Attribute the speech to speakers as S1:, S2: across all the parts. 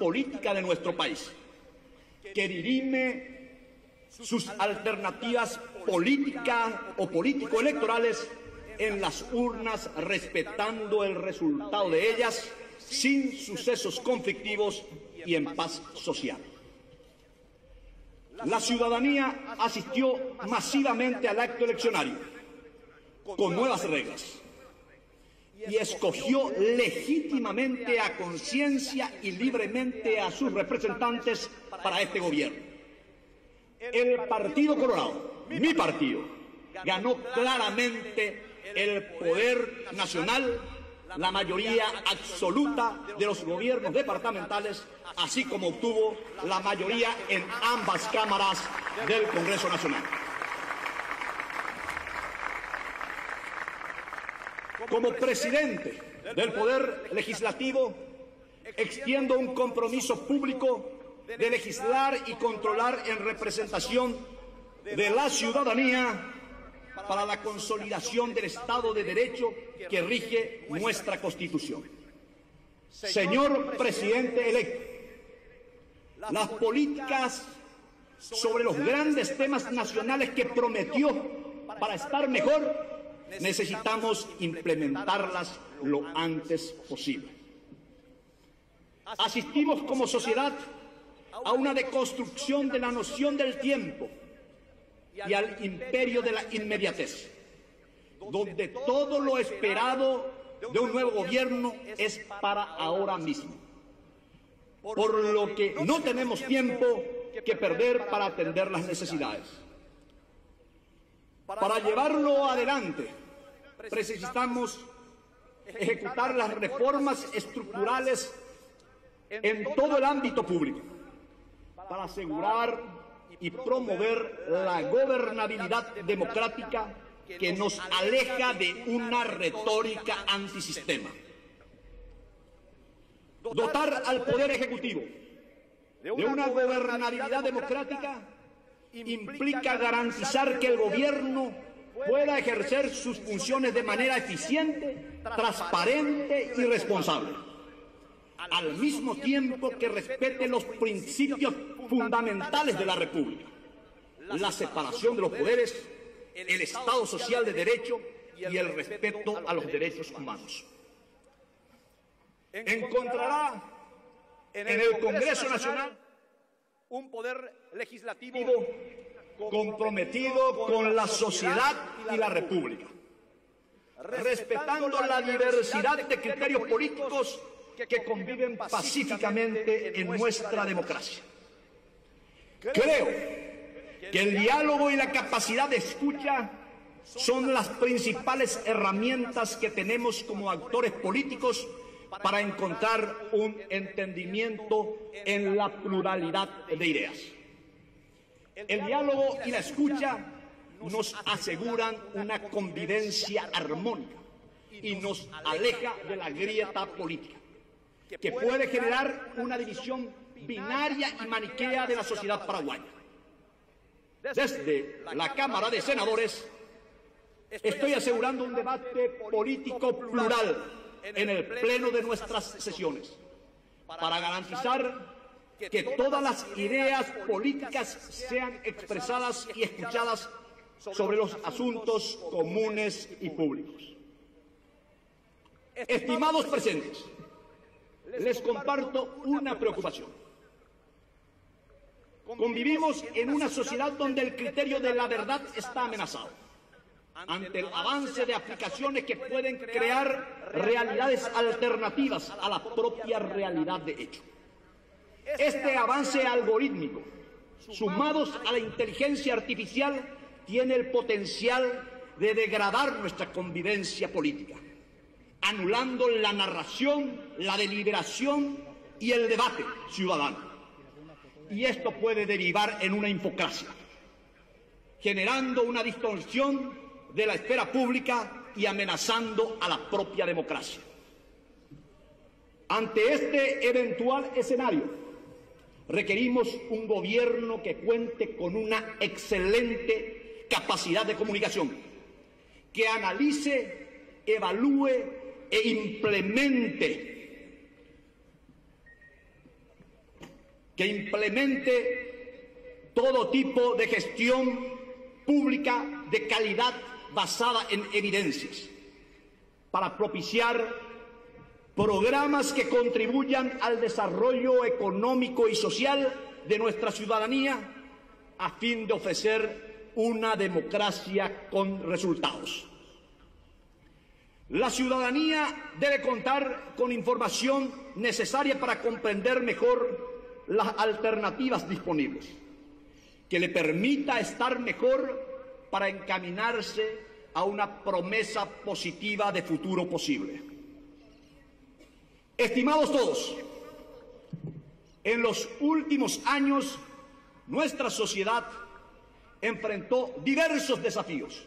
S1: política de nuestro país, que dirime sus alternativas políticas o político-electorales en las urnas respetando el resultado de ellas sin sucesos conflictivos y en paz social. La ciudadanía asistió masivamente al acto eleccionario con nuevas reglas y escogió legítimamente a conciencia y libremente a sus representantes para este gobierno. El Partido Colorado, mi partido, ganó claramente el poder nacional, la mayoría absoluta de los gobiernos departamentales, así como obtuvo la mayoría en ambas cámaras del Congreso Nacional. Como presidente del Poder Legislativo, extiendo un compromiso público de legislar y controlar en representación de la ciudadanía para la consolidación del Estado de Derecho que rige nuestra Constitución. Señor presidente electo, las políticas sobre los grandes temas nacionales que prometió para estar mejor necesitamos implementarlas lo antes posible. Asistimos como sociedad a una deconstrucción de la noción del tiempo y al imperio de la inmediatez, donde todo lo esperado de un nuevo gobierno es para ahora mismo, por lo que no tenemos tiempo que perder para atender las necesidades. Para llevarlo adelante, necesitamos ejecutar las reformas estructurales en todo el ámbito público para asegurar y promover la gobernabilidad democrática que nos aleja de una retórica antisistema. Dotar al Poder Ejecutivo de una gobernabilidad democrática implica garantizar que el gobierno pueda ejercer sus funciones de manera eficiente, transparente y responsable, al mismo tiempo que respete los principios fundamentales de la República, la separación de los poderes, el Estado social de derecho y el respeto a los derechos humanos. Encontrará en el Congreso Nacional un poder legislativo comprometido con la sociedad y la República, respetando la diversidad de criterios políticos que conviven pacíficamente en nuestra democracia. Creo que el diálogo y la capacidad de escucha son las principales herramientas que tenemos como actores políticos para encontrar un entendimiento en la pluralidad de ideas. El diálogo y la escucha nos aseguran una convivencia armónica y nos aleja de la grieta política, que puede generar una división binaria y maniquea de la sociedad paraguaya. Desde la Cámara de Senadores estoy asegurando un debate político plural en el pleno de nuestras sesiones para garantizar que todas las ideas políticas sean expresadas y escuchadas sobre los asuntos comunes y públicos. Estimados presentes, les comparto una preocupación. Convivimos en una sociedad donde el criterio de la verdad está amenazado ante el avance de aplicaciones que pueden crear realidades alternativas a la propia realidad de hecho. Este avance algorítmico, sumados a la inteligencia artificial, tiene el potencial de degradar nuestra convivencia política, anulando la narración, la deliberación y el debate ciudadano. Y esto puede derivar en una infocracia, generando una distorsión de la esfera pública y amenazando a la propia democracia. Ante este eventual escenario, requerimos un gobierno que cuente con una excelente capacidad de comunicación, que analice, evalúe e implemente que implemente todo tipo de gestión pública de calidad basada en evidencias para propiciar programas que contribuyan al desarrollo económico y social de nuestra ciudadanía a fin de ofrecer una democracia con resultados. La ciudadanía debe contar con información necesaria para comprender mejor las alternativas disponibles, que le permita estar mejor para encaminarse a una promesa positiva de futuro posible. Estimados todos, en los últimos años nuestra sociedad enfrentó diversos desafíos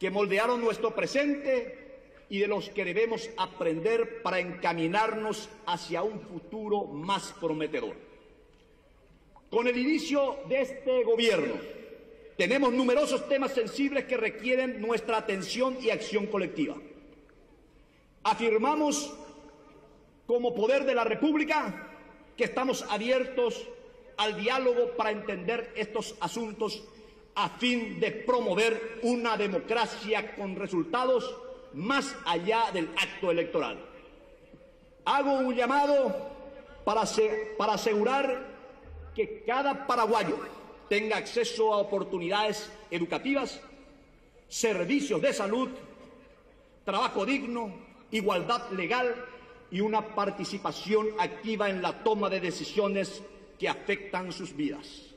S1: que moldearon nuestro presente y de los que debemos aprender para encaminarnos hacia un futuro más prometedor. Con el inicio de este gobierno, tenemos numerosos temas sensibles que requieren nuestra atención y acción colectiva. Afirmamos como poder de la República que estamos abiertos al diálogo para entender estos asuntos a fin de promover una democracia con resultados más allá del acto electoral. Hago un llamado para, para asegurar que cada paraguayo tenga acceso a oportunidades educativas, servicios de salud, trabajo digno, igualdad legal y una participación activa en la toma de decisiones que afectan sus vidas.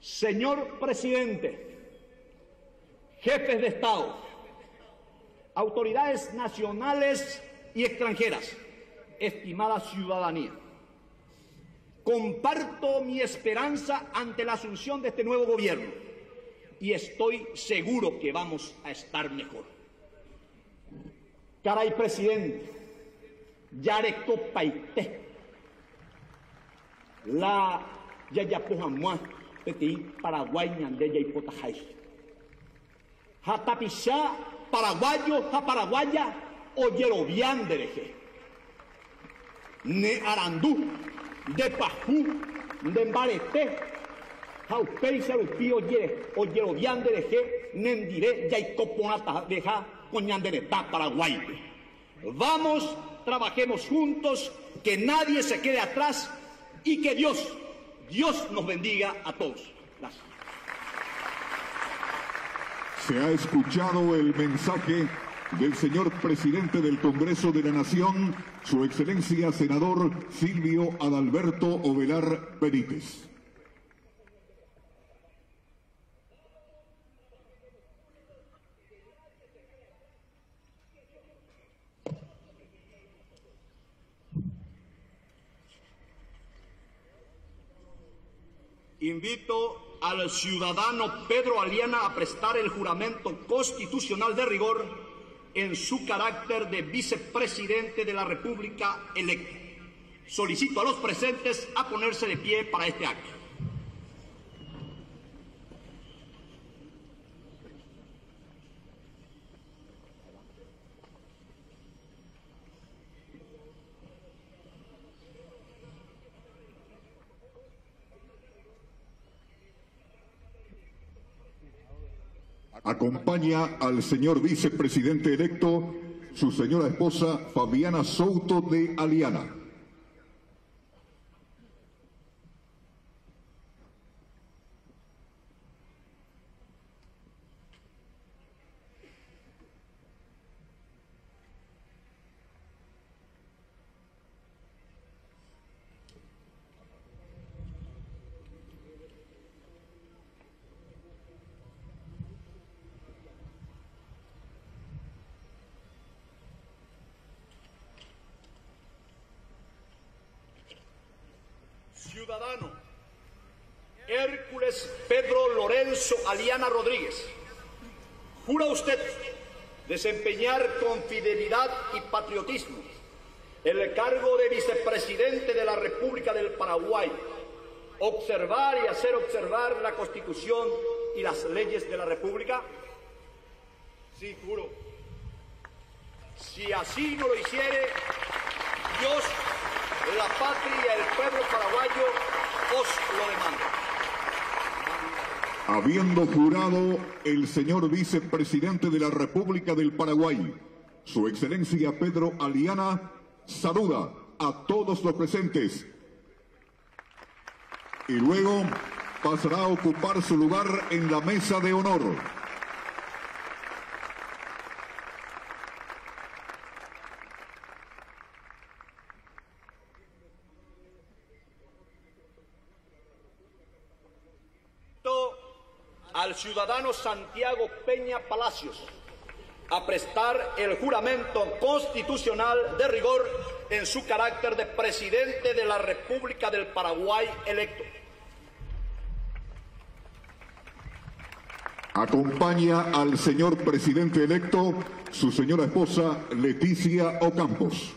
S1: Señor presidente, jefes de Estado, autoridades nacionales y extranjeras, estimada ciudadanía. Comparto mi esperanza ante la asunción de este nuevo gobierno y estoy seguro que vamos a estar mejor. Caray, presidente, Yareco Paité, la Yayapuhamua, Petit Paraguay, Ñandeya y Potajay. Jatapichá paraguayo a paraguaya oyerovián dereje. Ne arandú, de pajú, de embarete, jaupei sarupi oye, oyerovián dereje, nendire, yaicoponata deja, coñandereta paraguay. Vamos, trabajemos juntos, que nadie se quede atrás y que Dios, Dios nos bendiga a todos. Gracias.
S2: Se ha escuchado el mensaje del señor presidente del Congreso de la Nación, su excelencia senador Silvio Adalberto Ovelar Benítez.
S1: Invito al ciudadano Pedro Aliana a prestar el juramento constitucional de rigor en su carácter de vicepresidente de la República electa. Solicito a los presentes a ponerse de pie para este acto.
S2: Acompaña al señor vicepresidente electo su señora esposa Fabiana Souto de Aliana.
S1: Ciudadano Hércules Pedro Lorenzo Aliana Rodríguez, ¿jura usted desempeñar con fidelidad y patriotismo el cargo de vicepresidente de la República del Paraguay, observar y hacer observar la Constitución y las leyes de la República? Sí, juro. Si así no lo hiciere, Dios la patria el pueblo paraguayo os lo demandan.
S2: Habiendo jurado el señor vicepresidente de la República del Paraguay, su excelencia Pedro Aliana, saluda a todos los presentes y luego pasará a ocupar su lugar en la mesa de honor.
S1: al ciudadano Santiago Peña Palacios a prestar el juramento constitucional de rigor en su carácter de presidente de la República del Paraguay electo.
S2: Acompaña al señor presidente electo su señora esposa Leticia Ocampos.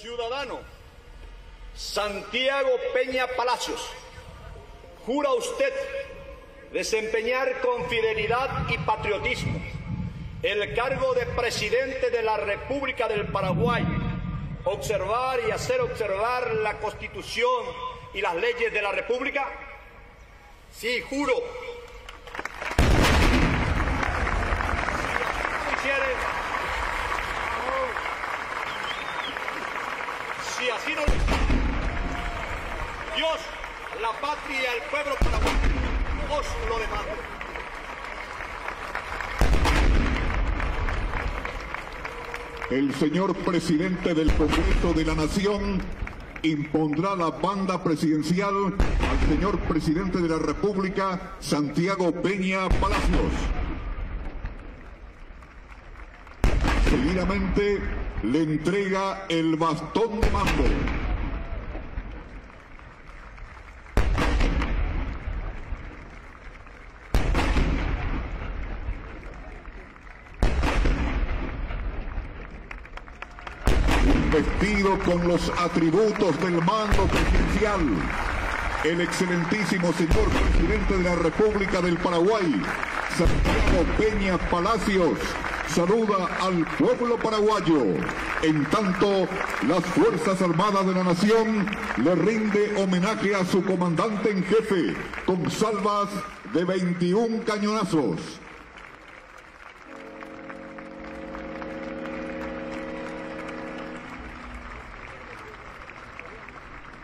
S1: Ciudadano Santiago Peña Palacios, jura usted desempeñar con fidelidad y patriotismo el cargo de presidente de la República del Paraguay, observar y hacer observar la Constitución y las leyes de la República? Sí, juro. Si así no la patria y el pueblo paraguayo os lo demandan.
S2: el señor presidente del Congreso de la Nación impondrá la banda presidencial al señor presidente de la República, Santiago Peña Palacios. Seguidamente le entrega el bastón de mando. Con los atributos del mando presidencial, el excelentísimo señor presidente de la República del Paraguay, Santiago Peña Palacios, saluda al pueblo paraguayo. En tanto, las Fuerzas Armadas de la Nación le rinde homenaje a su comandante en jefe con salvas de 21 cañonazos.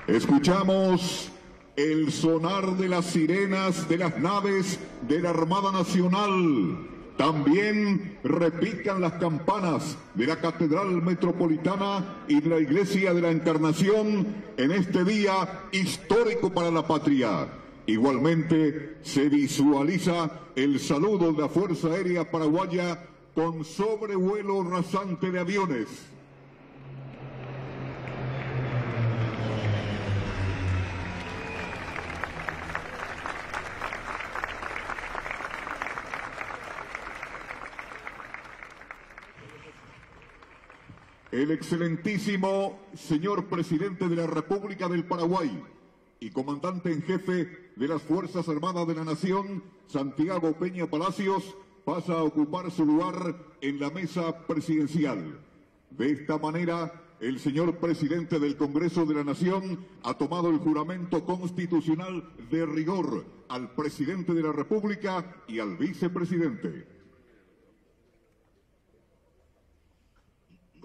S2: Escuchamos el sonar de las sirenas de las naves de la Armada Nacional. También repican las campanas de la Catedral Metropolitana y de la Iglesia de la Encarnación en este día histórico para la patria. Igualmente se visualiza el saludo de la Fuerza Aérea Paraguaya con sobrevuelo rasante de aviones. El excelentísimo señor presidente de la República del Paraguay y comandante en jefe de las Fuerzas Armadas de la Nación, Santiago Peña Palacios, pasa a ocupar su lugar en la mesa presidencial. De esta manera, el señor presidente del Congreso de la Nación ha tomado el juramento constitucional de rigor al presidente de la República y al vicepresidente.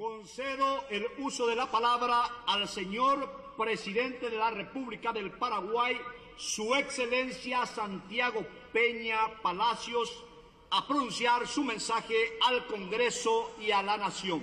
S1: Concedo el uso de la palabra al señor presidente de la República del Paraguay, su excelencia Santiago Peña Palacios, a pronunciar su mensaje al Congreso y a la Nación.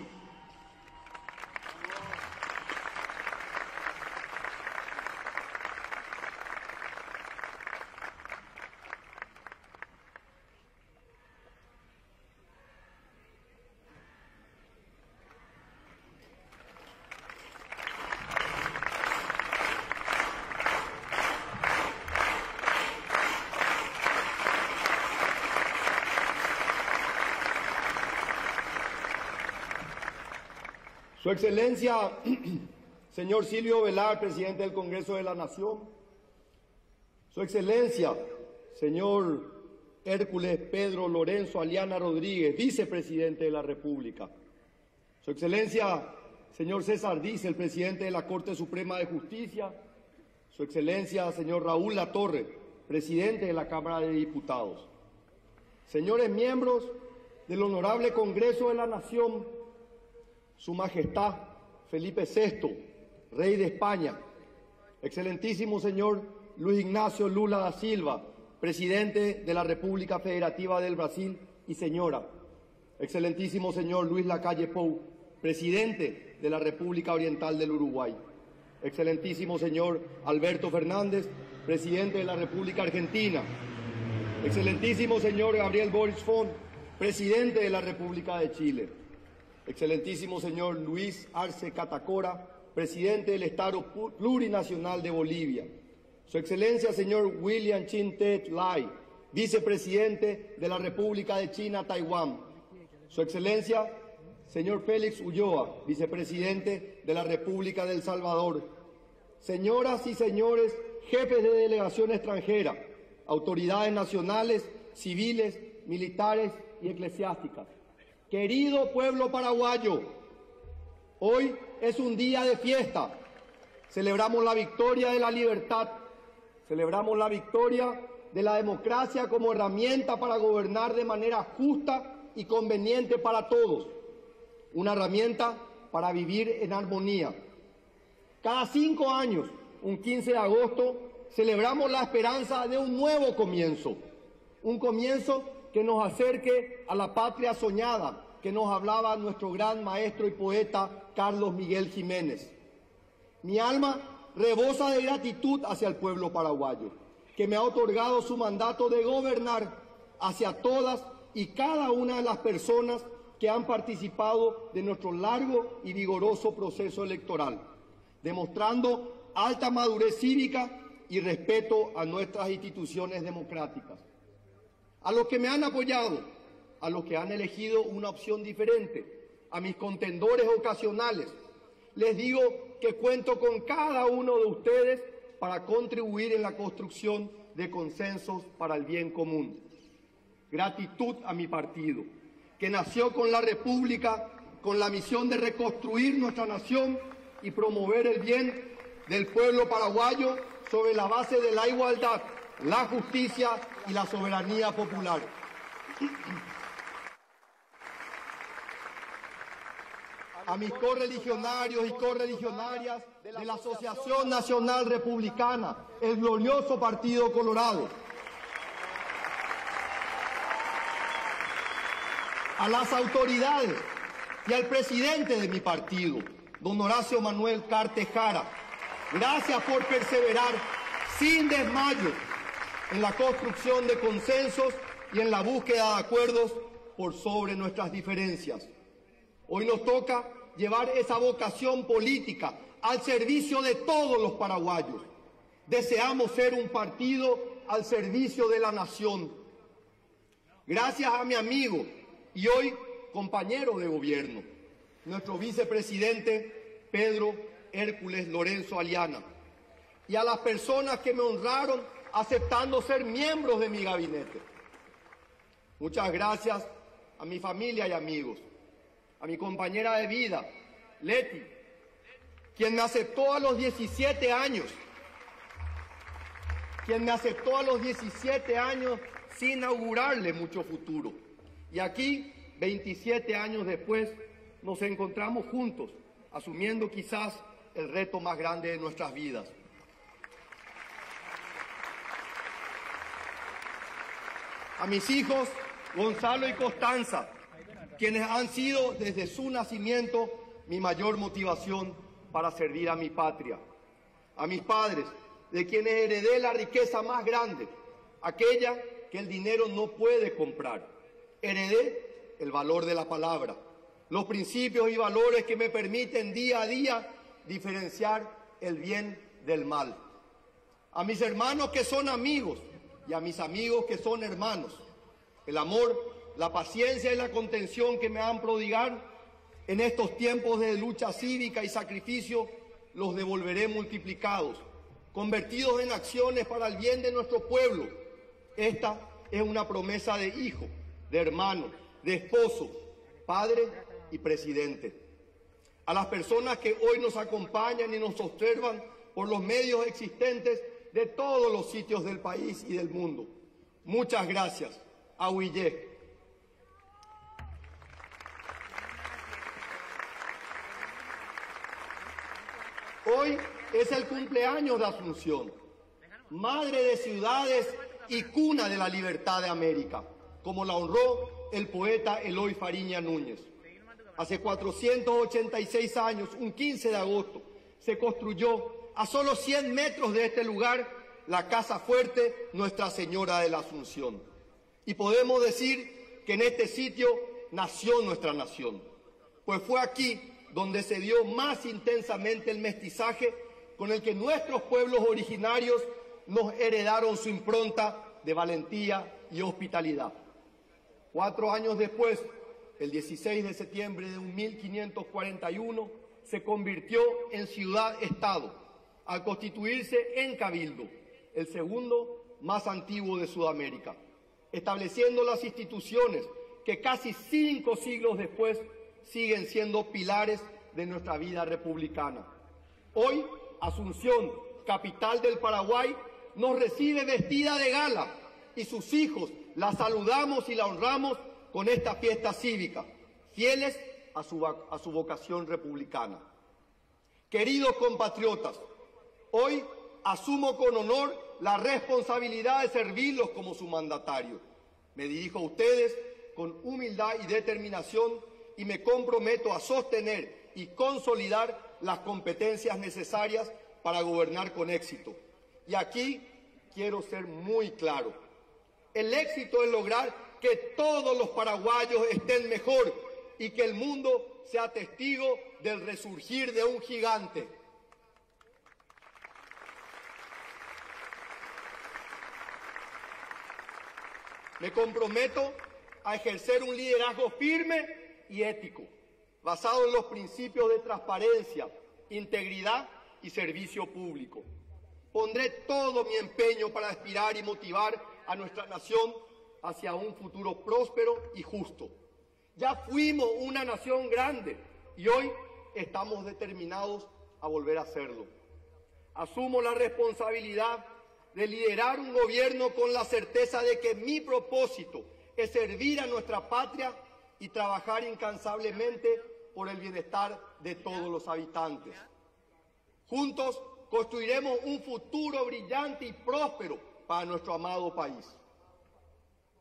S3: Su Excelencia, señor Silvio Velar, presidente del Congreso de la Nación, Su Excelencia, señor Hércules Pedro Lorenzo Aliana Rodríguez, vicepresidente de la República. Su Excelencia, señor César Dice, el presidente de la Corte Suprema de Justicia. Su Excelencia, señor Raúl Latorre, presidente de la Cámara de Diputados. Señores miembros del Honorable Congreso de la Nación, Su Majestad Felipe VI, Rey de España, Excelentísimo señor Luis Ignacio Lula da Silva, presidente de la República Federativa del Brasil, y señora, Excelentísimo señor Luis Lacalle Pou, presidente de la República Oriental del Uruguay, Excelentísimo señor Alberto Fernández, presidente de la República Argentina, Excelentísimo señor Gabriel Boris Font, presidente de la República de Chile, Excelentísimo señor Luis Arce Catacora, presidente del Estado Plurinacional de Bolivia, Su Excelencia señor William Chin Tet Lai, vicepresidente de la República de China, Taiwán, Su Excelencia señor Félix Ulloa, vicepresidente de la República del Salvador, señoras y señores jefes de delegación extranjera, autoridades nacionales, civiles, militares y eclesiásticas. Querido pueblo paraguayo, hoy es un día de fiesta. Celebramos la victoria de la libertad, celebramos la victoria de la democracia como herramienta para gobernar de manera justa y conveniente para todos, una herramienta para vivir en armonía. Cada cinco años, un 15 de agosto, celebramos la esperanza de un nuevo comienzo, un comienzo que nos acerque a la patria soñada que nos hablaba nuestro gran maestro y poeta Carlos Miguel Jiménez. Mi alma rebosa de gratitud hacia el pueblo paraguayo, que me ha otorgado su mandato de gobernar hacia todas y cada una de las personas que han participado de nuestro largo y vigoroso proceso electoral, demostrando alta madurez cívica y respeto a nuestras instituciones democráticas. A los que me han apoyado, a los que han elegido una opción diferente, a mis contendores ocasionales, les digo que cuento con cada uno de ustedes para contribuir en la construcción de consensos para el bien común. Gratitud a mi partido, que nació con la República, con la misión de reconstruir nuestra nación y promover el bien del pueblo paraguayo sobre la base de la igualdad, la justicia y la soberanía popular. A mis correligionarios y correligionarias de la Asociación Nacional Republicana, el glorioso Partido Colorado. A las autoridades y al presidente de mi partido, don Horacio Manuel Cartejara, gracias por perseverar sin desmayo en la construcción de consensos y en la búsqueda de acuerdos por sobre nuestras diferencias. Hoy nos toca llevar esa vocación política al servicio de todos los paraguayos. Deseamos ser un partido al servicio de la nación. Gracias a mi amigo y hoy compañero de gobierno, nuestro vicepresidente Pedro Hércules Lorenzo Aliana, y a las personas que me honraron aceptando ser miembros de mi gabinete. Muchas gracias a mi familia y amigos, a mi compañera de vida, Leti, quien me aceptó a los 17 años, quien me aceptó a los 17 años sin augurarle mucho futuro. Y aquí, 27 años después, nos encontramos juntos, asumiendo quizás el reto más grande de nuestras vidas. A mis hijos, Gonzalo y Constanza, quienes han sido desde su nacimiento mi mayor motivación para servir a mi patria. A mis padres, de quienes heredé la riqueza más grande, aquella que el dinero no puede comprar. Heredé el valor de la palabra, los principios y valores que me permiten día a día diferenciar el bien del mal. A mis hermanos que son amigos y a mis amigos que son hermanos, el amor, la paciencia y la contención que me han prodigado en estos tiempos de lucha cívica y sacrificio, los devolveré multiplicados convertidos en acciones para el bien de nuestro pueblo. Esta es una promesa de hijo, de hermano, de esposo, padre y presidente. A las personas que hoy nos acompañan y nos observan por los medios existentes de todos los sitios del país y del mundo. Muchas gracias. A Huillé. Hoy es el cumpleaños de Asunción, madre de ciudades y cuna de la libertad de América, como la honró el poeta Eloy Fariña Núñez. Hace 486 años, un 15 de agosto, se construyó a solo 100 metros de este lugar la Casa Fuerte Nuestra Señora de la Asunción. Y podemos decir que en este sitio nació nuestra nación, pues fue aquí donde se dio más intensamente el mestizaje con el que nuestros pueblos originarios nos heredaron su impronta de valentía y hospitalidad. Cuatro años después, el 16 de septiembre de 1541, se convirtió en ciudad-estado al constituirse en Cabildo, el segundo más antiguo de Sudamérica, estableciendo las instituciones que casi cinco siglos después siguen siendo pilares de nuestra vida republicana. Hoy, Asunción, capital del Paraguay, nos recibe vestida de gala y sus hijos la saludamos y la honramos con esta fiesta cívica, fieles a su, a su vocación republicana. Queridos compatriotas, hoy asumo con honor la responsabilidad de servirlos como su mandatario. Me dirijo a ustedes con humildad y determinación y me comprometo a sostener y consolidar las competencias necesarias para gobernar con éxito. Y aquí quiero ser muy claro. El éxito es lograr que todos los paraguayos estén mejor y que el mundo sea testigo del resurgir de un gigante. Me comprometo a ejercer un liderazgo firme y ético, basado en los principios de transparencia, integridad y servicio público. Pondré todo mi empeño para aspirar y motivar a nuestra nación hacia un futuro próspero y justo. Ya fuimos una nación grande y hoy estamos determinados a volver a hacerlo. Asumo la responsabilidad de liderar un gobierno con la certeza de que mi propósito es servir a nuestra patria y trabajar incansablemente por el bienestar de todos los habitantes. Juntos construiremos un futuro brillante y próspero para nuestro amado país.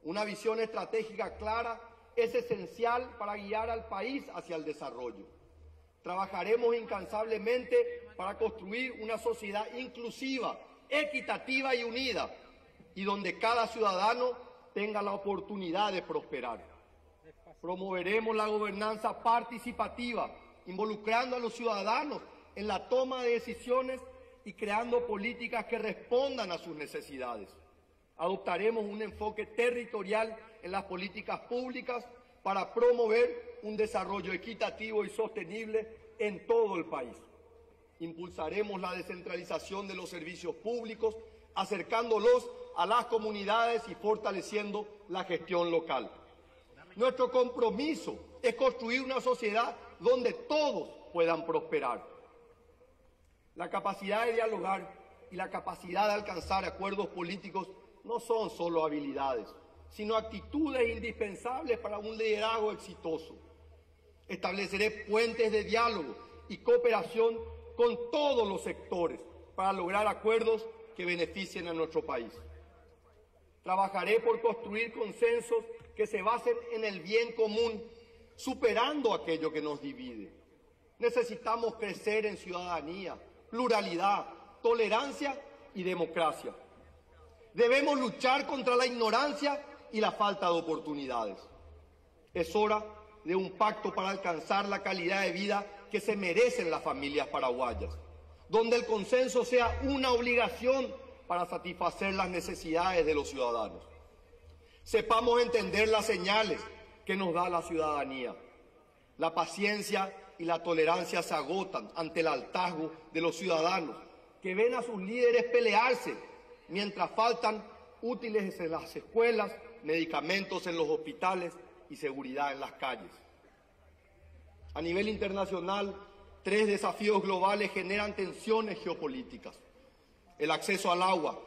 S3: Una visión estratégica clara es esencial para guiar al país hacia el desarrollo. Trabajaremos incansablemente para construir una sociedad inclusiva, equitativa y unida, y donde cada ciudadano tenga la oportunidad de prosperar. Promoveremos la gobernanza participativa, involucrando a los ciudadanos en la toma de decisiones y creando políticas que respondan a sus necesidades. Adoptaremos un enfoque territorial en las políticas públicas para promover un desarrollo equitativo y sostenible en todo el país. Impulsaremos la descentralización de los servicios públicos, acercándolos a las comunidades y fortaleciendo la gestión local. Nuestro compromiso es construir una sociedad donde todos puedan prosperar. La capacidad de dialogar y la capacidad de alcanzar acuerdos políticos no son solo habilidades, sino actitudes indispensables para un liderazgo exitoso. Estableceré puentes de diálogo y cooperación con todos los sectores para lograr acuerdos que beneficien a nuestro país. Trabajaré por construir consensos que se basen en el bien común, superando aquello que nos divide. Necesitamos crecer en ciudadanía, pluralidad, tolerancia y democracia. Debemos luchar contra la ignorancia y la falta de oportunidades. Es hora de un pacto para alcanzar la calidad de vida que se merecen las familias paraguayas, donde el consenso sea una obligación para satisfacer las necesidades de los ciudadanos. Sepamos entender las señales que nos da la ciudadanía. La paciencia y la tolerancia se agotan ante el altazgo de los ciudadanos que ven a sus líderes pelearse mientras faltan útiles en las escuelas, medicamentos en los hospitales y seguridad en las calles. A nivel internacional, tres desafíos globales generan tensiones geopolíticas. El acceso al agua,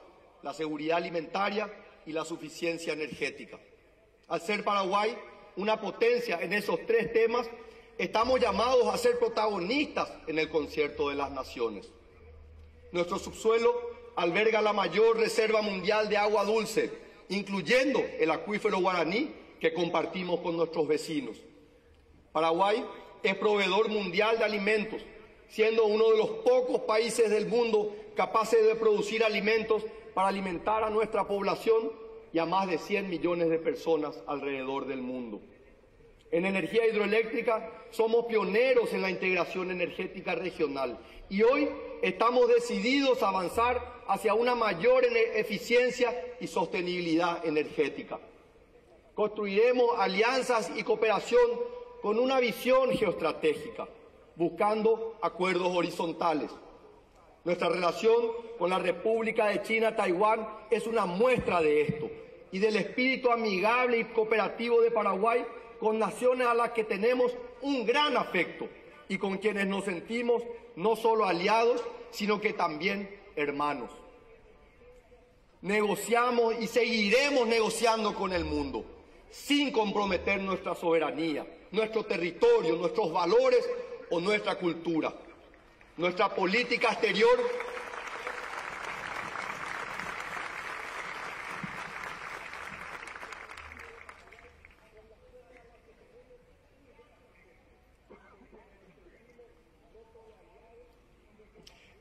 S3: la seguridad alimentaria y la suficiencia energética. Al ser Paraguay una potencia en esos tres temas, estamos llamados a ser protagonistas en el concierto de las naciones. Nuestro subsuelo alberga la mayor reserva mundial de agua dulce, incluyendo el acuífero guaraní que compartimos con nuestros vecinos. Paraguay es proveedor mundial de alimentos, siendo uno de los pocos países del mundo capaces de producir alimentos para alimentar a nuestra población y a más de 100 millones de personas alrededor del mundo. En energía hidroeléctrica somos pioneros en la integración energética regional y hoy estamos decididos a avanzar hacia una mayor eficiencia y sostenibilidad energética. Construiremos alianzas y cooperación con una visión geoestratégica, buscando acuerdos horizontales. Nuestra relación con la República de China-Taiwán es una muestra de esto y del espíritu amigable y cooperativo de Paraguay con naciones a las que tenemos un gran afecto y con quienes nos sentimos no solo aliados, sino que también hermanos. Negociamos y seguiremos negociando con el mundo sin comprometer nuestra soberanía, nuestro territorio, nuestros valores o nuestra cultura. Nuestra política exterior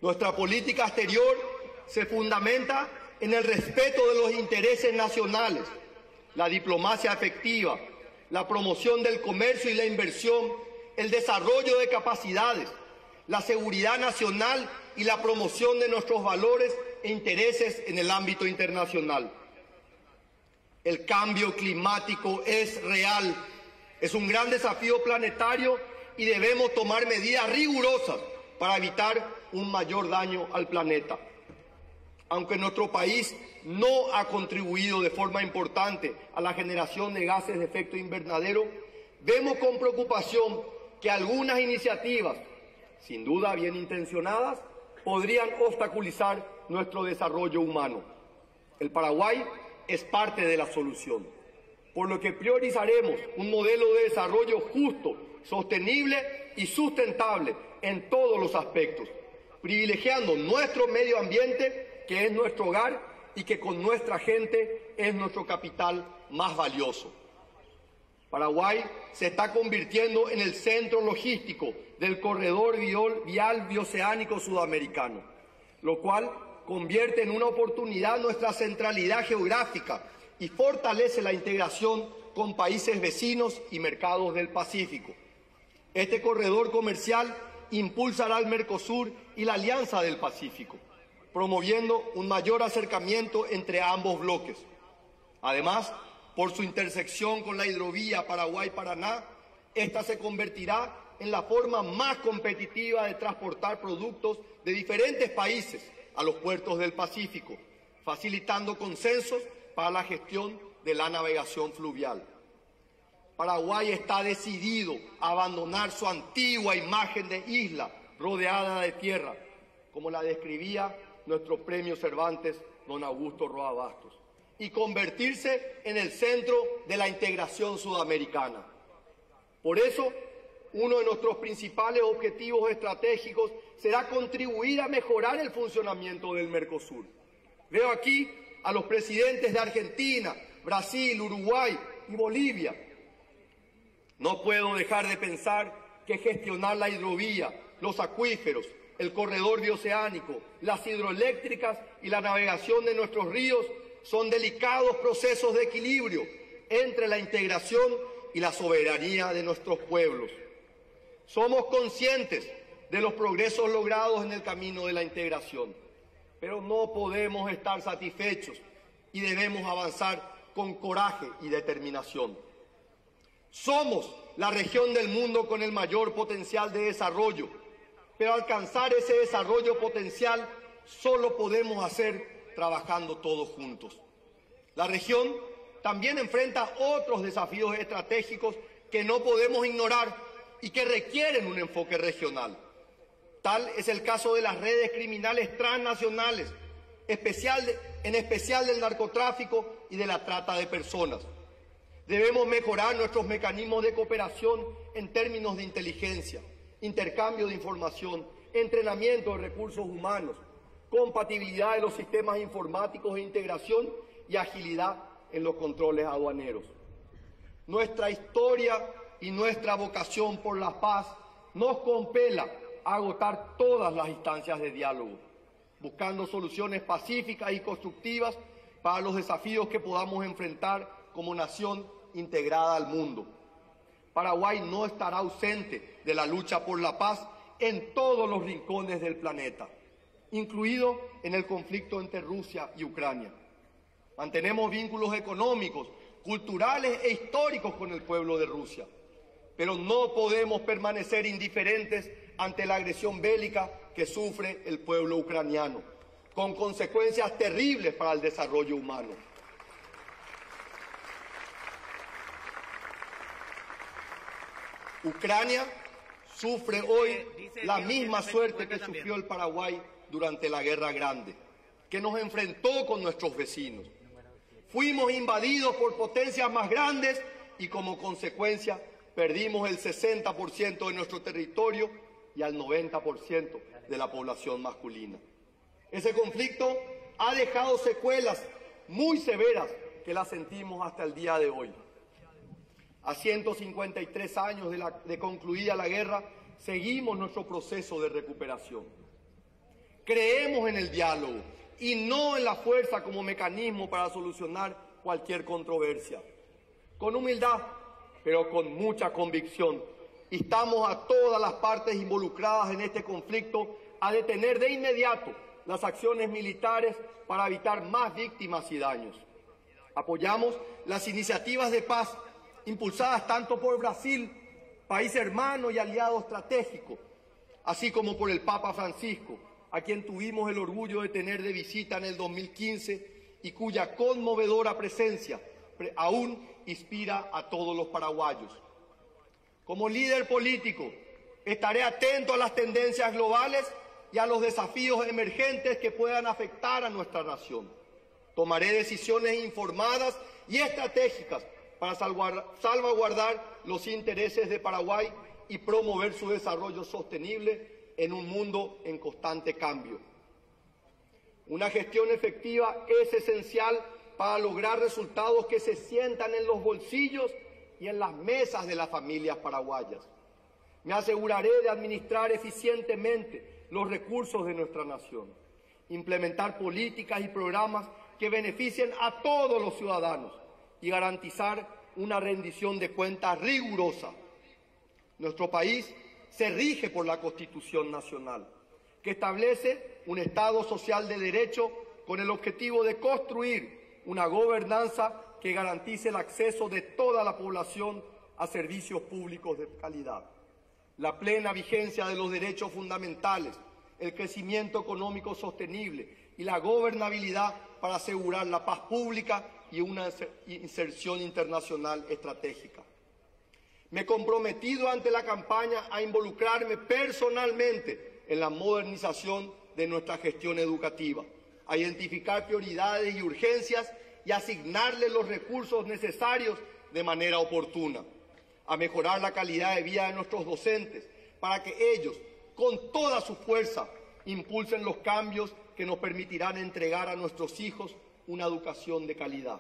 S3: Nuestra política exterior se fundamenta en el respeto de los intereses nacionales, la diplomacia efectiva, la promoción del comercio y la inversión, el desarrollo de capacidades, la seguridad nacional y la promoción de nuestros valores e intereses en el ámbito internacional. El cambio climático es real, es un gran desafío planetario y debemos tomar medidas rigurosas para evitar un mayor daño al planeta. Aunque nuestro país no ha contribuido de forma importante a la generación de gases de efecto invernadero, vemos con preocupación que algunas iniciativas, sin duda bien intencionadas, podrían obstaculizar nuestro desarrollo humano. El Paraguay es parte de la solución, por lo que priorizaremos un modelo de desarrollo justo, sostenible y sustentable en todos los aspectos, privilegiando nuestro medio ambiente, que es nuestro hogar y que con nuestra gente es nuestro capital más valioso. Paraguay se está convirtiendo en el centro logístico del corredor vial bioceánico sudamericano, lo cual convierte en una oportunidad nuestra centralidad geográfica y fortalece la integración con países vecinos y mercados del Pacífico. Este corredor comercial impulsará al Mercosur y la Alianza del Pacífico, promoviendo un mayor acercamiento entre ambos bloques. Además, por su intersección con la hidrovía Paraguay-Paraná, esta se convertirá en la forma más competitiva de transportar productos de diferentes países a los puertos del Pacífico, facilitando consensos para la gestión de la navegación fluvial. Paraguay está decidido a abandonar su antigua imagen de isla rodeada de tierra, como la describía nuestro premio Cervantes, don Augusto Roa Bastos, y convertirse en el centro de la integración sudamericana. Por eso, uno de nuestros principales objetivos estratégicos será contribuir a mejorar el funcionamiento del Mercosur. Veo aquí a los presidentes de Argentina, Brasil, Uruguay y Bolivia no puedo dejar de pensar que gestionar la hidrovía, los acuíferos, el corredor bioceánico, las hidroeléctricas y la navegación de nuestros ríos son delicados procesos de equilibrio entre la integración y la soberanía de nuestros pueblos. Somos conscientes de los progresos logrados en el camino de la integración, pero no podemos estar satisfechos y debemos avanzar con coraje y determinación. Somos la región del mundo con el mayor potencial de desarrollo, pero alcanzar ese desarrollo potencial solo podemos hacer trabajando todos juntos. La región también enfrenta otros desafíos estratégicos que no podemos ignorar y que requieren un enfoque regional. Tal es el caso de las redes criminales transnacionales, especial, en especial del narcotráfico y de la trata de personas. Debemos mejorar nuestros mecanismos de cooperación en términos de inteligencia, intercambio de información, entrenamiento de recursos humanos, compatibilidad de los sistemas informáticos e integración y agilidad en los controles aduaneros. Nuestra historia y nuestra vocación por la paz nos compela a agotar todas las instancias de diálogo, buscando soluciones pacíficas y constructivas para los desafíos que podamos enfrentar como nación integrada al mundo. Paraguay no estará ausente de la lucha por la paz en todos los rincones del planeta, incluido en el conflicto entre Rusia y Ucrania. Mantenemos vínculos económicos, culturales e históricos con el pueblo de Rusia, pero no podemos permanecer indiferentes ante la agresión bélica que sufre el pueblo ucraniano, con consecuencias terribles para el desarrollo humano. Ucrania sufre hoy la misma suerte que sufrió el Paraguay durante la Guerra Grande, que nos enfrentó con nuestros vecinos. Fuimos invadidos por potencias más grandes y como consecuencia perdimos el 60% de nuestro territorio y al 90% de la población masculina. Ese conflicto ha dejado secuelas muy severas que las sentimos hasta el día de hoy. A 153 años de, la, de concluida la guerra, seguimos nuestro proceso de recuperación. Creemos en el diálogo y no en la fuerza como mecanismo para solucionar cualquier controversia. Con humildad, pero con mucha convicción, instamos a todas las partes involucradas en este conflicto a detener de inmediato las acciones militares para evitar más víctimas y daños. Apoyamos las iniciativas de paz impulsadas tanto por Brasil, país hermano y aliado estratégico, así como por el Papa Francisco, a quien tuvimos el orgullo de tener de visita en el 2015 y cuya conmovedora presencia aún inspira a todos los paraguayos. Como líder político, estaré atento a las tendencias globales y a los desafíos emergentes que puedan afectar a nuestra nación. Tomaré decisiones informadas y estratégicas para salvaguardar los intereses de Paraguay y promover su desarrollo sostenible en un mundo en constante cambio. Una gestión efectiva es esencial para lograr resultados que se sientan en los bolsillos y en las mesas de las familias paraguayas. Me aseguraré de administrar eficientemente los recursos de nuestra nación, implementar políticas y programas que beneficien a todos los ciudadanos y garantizar una rendición de cuentas rigurosa. Nuestro país se rige por la Constitución Nacional, que establece un Estado social de derecho con el objetivo de construir una gobernanza que garantice el acceso de toda la población a servicios públicos de calidad. La plena vigencia de los derechos fundamentales, el crecimiento económico sostenible y la gobernabilidad para asegurar la paz pública y una inserción internacional estratégica. Me he comprometido ante la campaña a involucrarme personalmente en la modernización de nuestra gestión educativa, a identificar prioridades y urgencias y asignarle los recursos necesarios de manera oportuna, a mejorar la calidad de vida de nuestros docentes para que ellos, con toda su fuerza, impulsen los cambios que nos permitirán entregar a nuestros hijos una educación de calidad,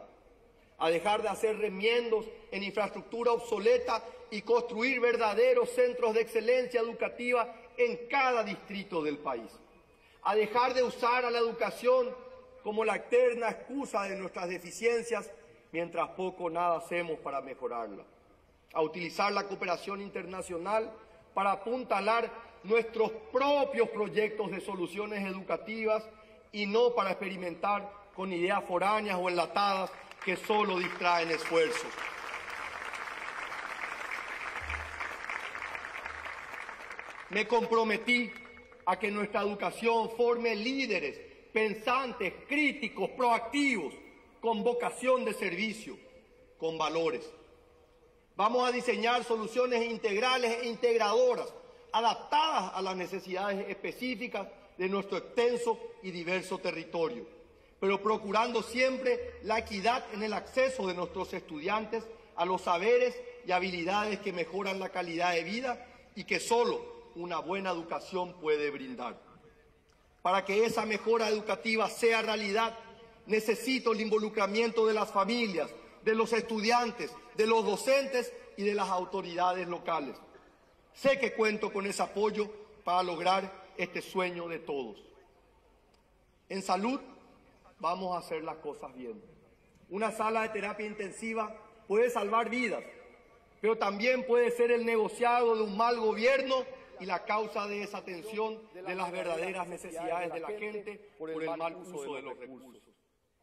S3: a dejar de hacer remiendos en infraestructura obsoleta y construir verdaderos centros de excelencia educativa en cada distrito del país, a dejar de usar a la educación como la eterna excusa de nuestras deficiencias mientras poco o nada hacemos para mejorarla, a utilizar la cooperación internacional para apuntalar nuestros propios proyectos de soluciones educativas y no para experimentar con ideas foráneas o enlatadas que solo distraen esfuerzos. Me comprometí a que nuestra educación forme líderes, pensantes, críticos, proactivos, con vocación de servicio, con valores. Vamos a diseñar soluciones integrales e integradoras, adaptadas a las necesidades específicas de nuestro extenso y diverso territorio, pero procurando siempre la equidad en el acceso de nuestros estudiantes a los saberes y habilidades que mejoran la calidad de vida y que solo una buena educación puede brindar. Para que esa mejora educativa sea realidad, necesito el involucramiento de las familias, de los estudiantes, de los docentes y de las autoridades locales. Sé que cuento con ese apoyo para lograr este sueño de todos. En salud vamos a hacer las cosas bien. Una sala de terapia intensiva puede salvar vidas, pero también puede ser el negociado de un mal gobierno y la causa de esa tensión de las verdaderas necesidades de la gente por el mal uso de los recursos.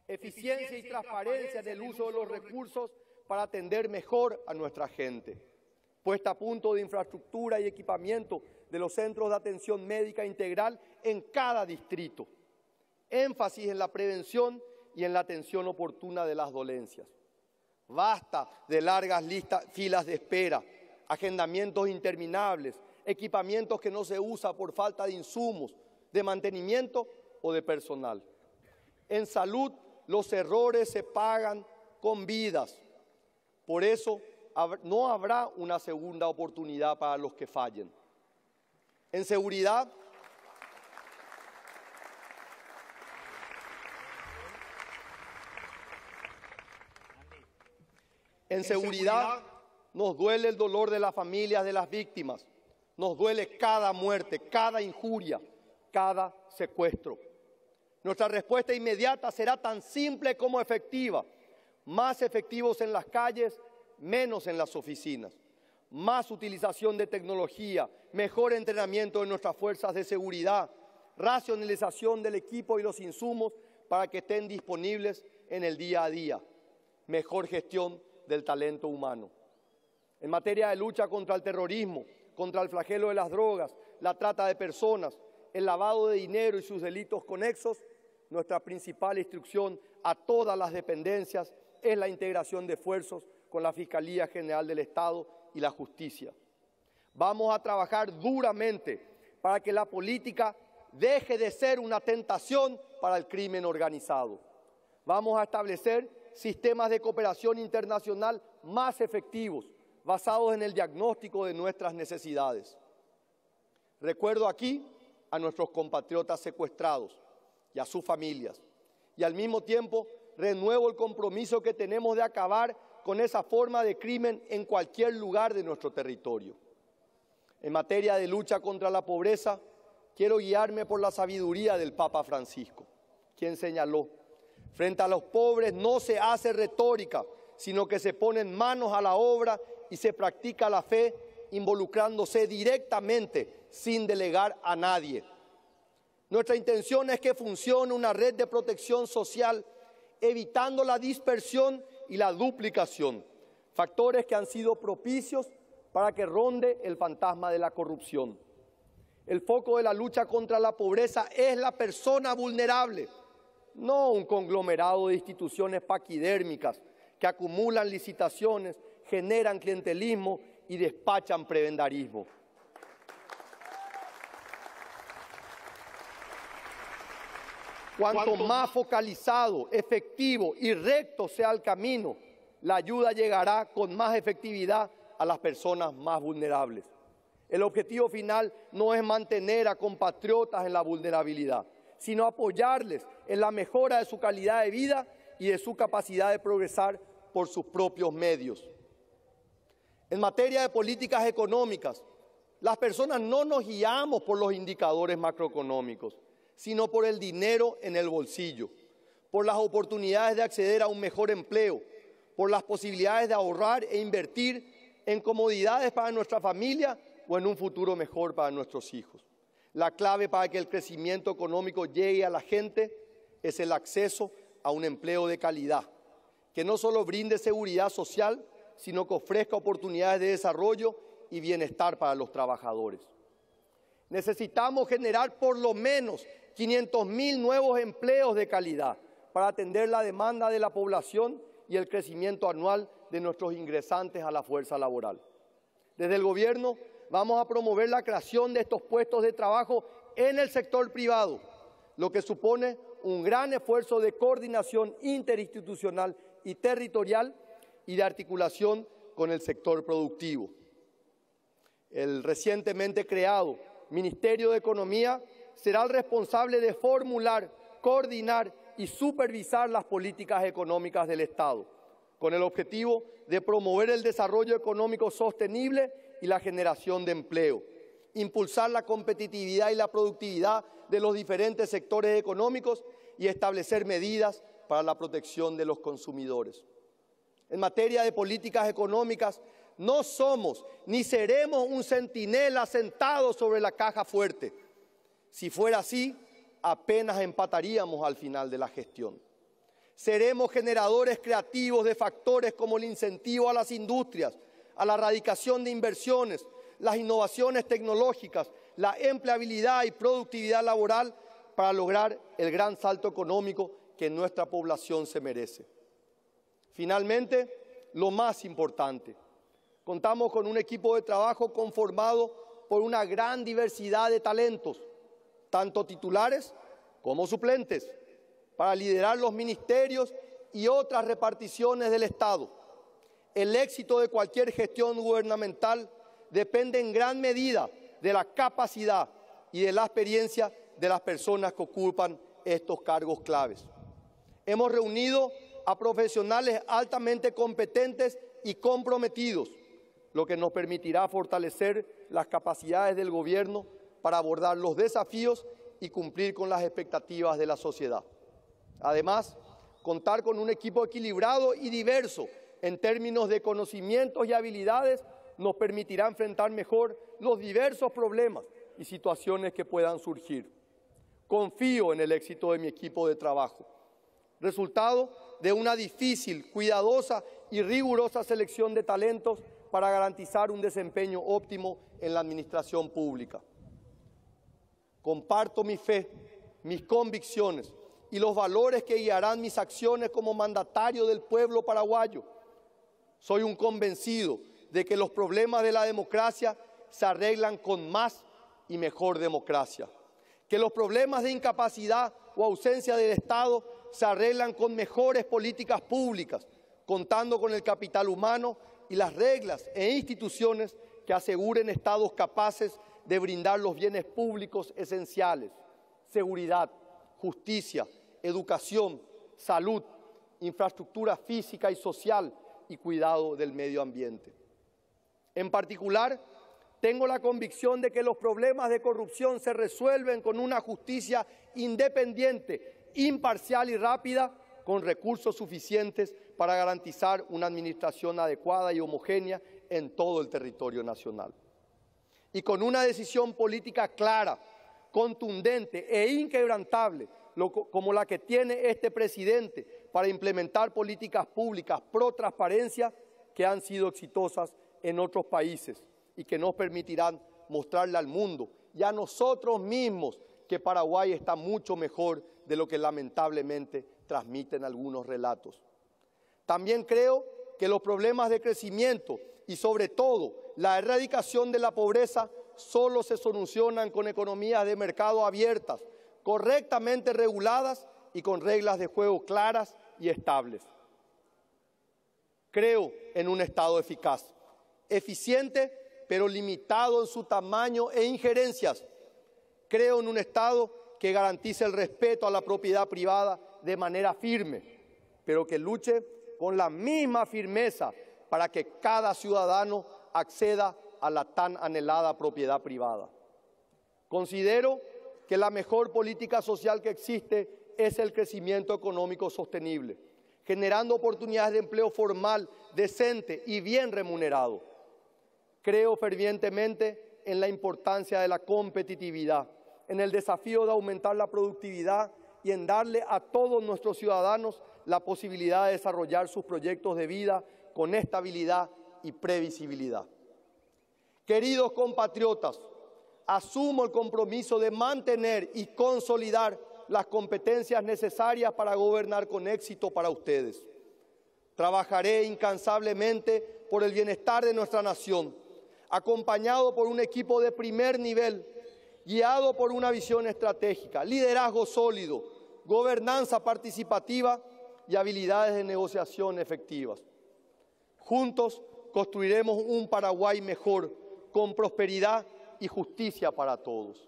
S3: Eficiencia y transparencia en el uso de los recursos para atender mejor a nuestra gente. Puesta a punto de infraestructura y equipamiento de los centros de atención médica integral en cada distrito. Énfasis en la prevención y en la atención oportuna de las dolencias. Basta de largas listas, filas de espera, agendamientos interminables, equipamientos que no se usan por falta de insumos, de mantenimiento o de personal. En salud, los errores se pagan con vidas. Por eso no habrá una segunda oportunidad para los que fallen. En seguridad, en seguridad nos duele el dolor de las familias de las víctimas, nos duele cada muerte, cada injuria, cada secuestro. Nuestra respuesta inmediata será tan simple como efectiva, más efectivos en las calles, menos en las oficinas. Más utilización de tecnología, mejor entrenamiento de nuestras fuerzas de seguridad, racionalización del equipo y los insumos para que estén disponibles en el día a día, mejor gestión del talento humano. En materia de lucha contra el terrorismo, contra el flagelo de las drogas, la trata de personas, el lavado de dinero y sus delitos conexos, nuestra principal instrucción a todas las dependencias es la integración de esfuerzos con la Fiscalía General del Estado y la justicia. Vamos a trabajar duramente para que la política deje de ser una tentación para el crimen organizado. Vamos a establecer sistemas de cooperación internacional más efectivos, basados en el diagnóstico de nuestras necesidades. Recuerdo aquí a nuestros compatriotas secuestrados y a sus familias, y al mismo tiempo renuevo el compromiso que tenemos de acabar con esa forma de crimen en cualquier lugar de nuestro territorio. En materia de lucha contra la pobreza, quiero guiarme por la sabiduría del Papa Francisco, quien señaló, frente a los pobres no se hace retórica, sino que se ponen manos a la obra y se practica la fe involucrándose directamente sin delegar a nadie. Nuestra intención es que funcione una red de protección social, evitando la dispersión y la duplicación, factores que han sido propicios para que ronde el fantasma de la corrupción. El foco de la lucha contra la pobreza es la persona vulnerable, no un conglomerado de instituciones paquidérmicas que acumulan licitaciones, generan clientelismo y despachan prebendarismo. Cuanto más focalizado, efectivo y recto sea el camino, la ayuda llegará con más efectividad a las personas más vulnerables. El objetivo final no es mantener a compatriotas en la vulnerabilidad, sino apoyarles en la mejora de su calidad de vida y de su capacidad de progresar por sus propios medios. En materia de políticas económicas, las personas no nos guiamos por los indicadores macroeconómicos sino por el dinero en el bolsillo, por las oportunidades de acceder a un mejor empleo, por las posibilidades de ahorrar e invertir en comodidades para nuestra familia o en un futuro mejor para nuestros hijos. La clave para que el crecimiento económico llegue a la gente es el acceso a un empleo de calidad, que no solo brinde seguridad social, sino que ofrezca oportunidades de desarrollo y bienestar para los trabajadores. Necesitamos generar por lo menos 500 mil nuevos empleos de calidad para atender la demanda de la población y el crecimiento anual de nuestros ingresantes a la fuerza laboral. Desde el gobierno vamos a promover la creación de estos puestos de trabajo en el sector privado, lo que supone un gran esfuerzo de coordinación interinstitucional y territorial y de articulación con el sector productivo. El recientemente creado Ministerio de Economía será el responsable de formular, coordinar y supervisar las políticas económicas del Estado, con el objetivo de promover el desarrollo económico sostenible y la generación de empleo, impulsar la competitividad y la productividad de los diferentes sectores económicos y establecer medidas para la protección de los consumidores. En materia de políticas económicas, no somos ni seremos un centinela sentado sobre la caja fuerte. Si fuera así, apenas empataríamos al final de la gestión. Seremos generadores creativos de factores como el incentivo a las industrias, a la erradicación de inversiones, las innovaciones tecnológicas, la empleabilidad y productividad laboral para lograr el gran salto económico que nuestra población se merece. Finalmente, lo más importante, contamos con un equipo de trabajo conformado por una gran diversidad de talentos, tanto titulares como suplentes, para liderar los ministerios y otras reparticiones del Estado. El éxito de cualquier gestión gubernamental depende en gran medida de la capacidad y de la experiencia de las personas que ocupan estos cargos claves. Hemos reunido a profesionales altamente competentes y comprometidos, lo que nos permitirá fortalecer las capacidades del gobierno para abordar los desafíos y cumplir con las expectativas de la sociedad. Además, contar con un equipo equilibrado y diverso en términos de conocimientos y habilidades nos permitirá enfrentar mejor los diversos problemas y situaciones que puedan surgir. Confío en el éxito de mi equipo de trabajo, resultado de una difícil, cuidadosa y rigurosa selección de talentos para garantizar un desempeño óptimo en la administración pública. Comparto mi fe, mis convicciones y los valores que guiarán mis acciones como mandatario del pueblo paraguayo. Soy un convencido de que los problemas de la democracia se arreglan con más y mejor democracia, que los problemas de incapacidad o ausencia del Estado se arreglan con mejores políticas públicas, contando con el capital humano y las reglas e instituciones que aseguren estados capaces de brindar los bienes públicos esenciales, seguridad, justicia, educación, salud, infraestructura física y social y cuidado del medio ambiente. En particular, tengo la convicción de que los problemas de corrupción se resuelven con una justicia independiente, imparcial y rápida, con recursos suficientes para garantizar una administración adecuada y homogénea en todo el territorio nacional. Y con una decisión política clara, contundente e inquebrantable, como la que tiene este presidente para implementar políticas públicas pro transparencia que han sido exitosas en otros países y que nos permitirán mostrarle al mundo y a nosotros mismos que Paraguay está mucho mejor de lo que lamentablemente transmiten algunos relatos. También creo que los problemas de crecimiento y sobre todo la erradicación de la pobreza solo se solucionan con economías de mercado abiertas, correctamente reguladas y con reglas de juego claras y estables. Creo en un Estado eficaz, eficiente pero limitado en su tamaño e injerencias. Creo en un Estado que garantice el respeto a la propiedad privada de manera firme, pero que luche con la misma firmeza para que cada ciudadano acceda a la tan anhelada propiedad privada. Considero que la mejor política social que existe es el crecimiento económico sostenible, generando oportunidades de empleo formal, decente y bien remunerado. Creo fervientemente en la importancia de la competitividad, en el desafío de aumentar la productividad y en darle a todos nuestros ciudadanos la posibilidad de desarrollar sus proyectos de vida con estabilidad y previsibilidad. Queridos compatriotas, asumo el compromiso de mantener y consolidar las competencias necesarias para gobernar con éxito para ustedes. Trabajaré incansablemente por el bienestar de nuestra nación, acompañado por un equipo de primer nivel, guiado por una visión estratégica, liderazgo sólido, gobernanza participativa y habilidades de negociación efectivas. Juntos construiremos un Paraguay mejor, con prosperidad y justicia para todos.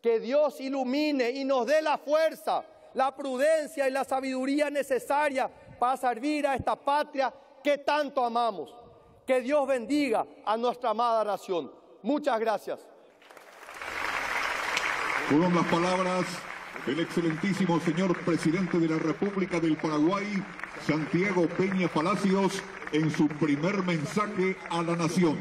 S3: Que Dios ilumine y nos dé la fuerza, la prudencia y la sabiduría necesaria para servir a esta patria que tanto amamos. Que Dios bendiga a nuestra amada nación. Muchas gracias.
S2: Fueron las palabras del excelentísimo señor presidente de la República del Paraguay, Santiago Peña Palacios, en su primer mensaje a la nación.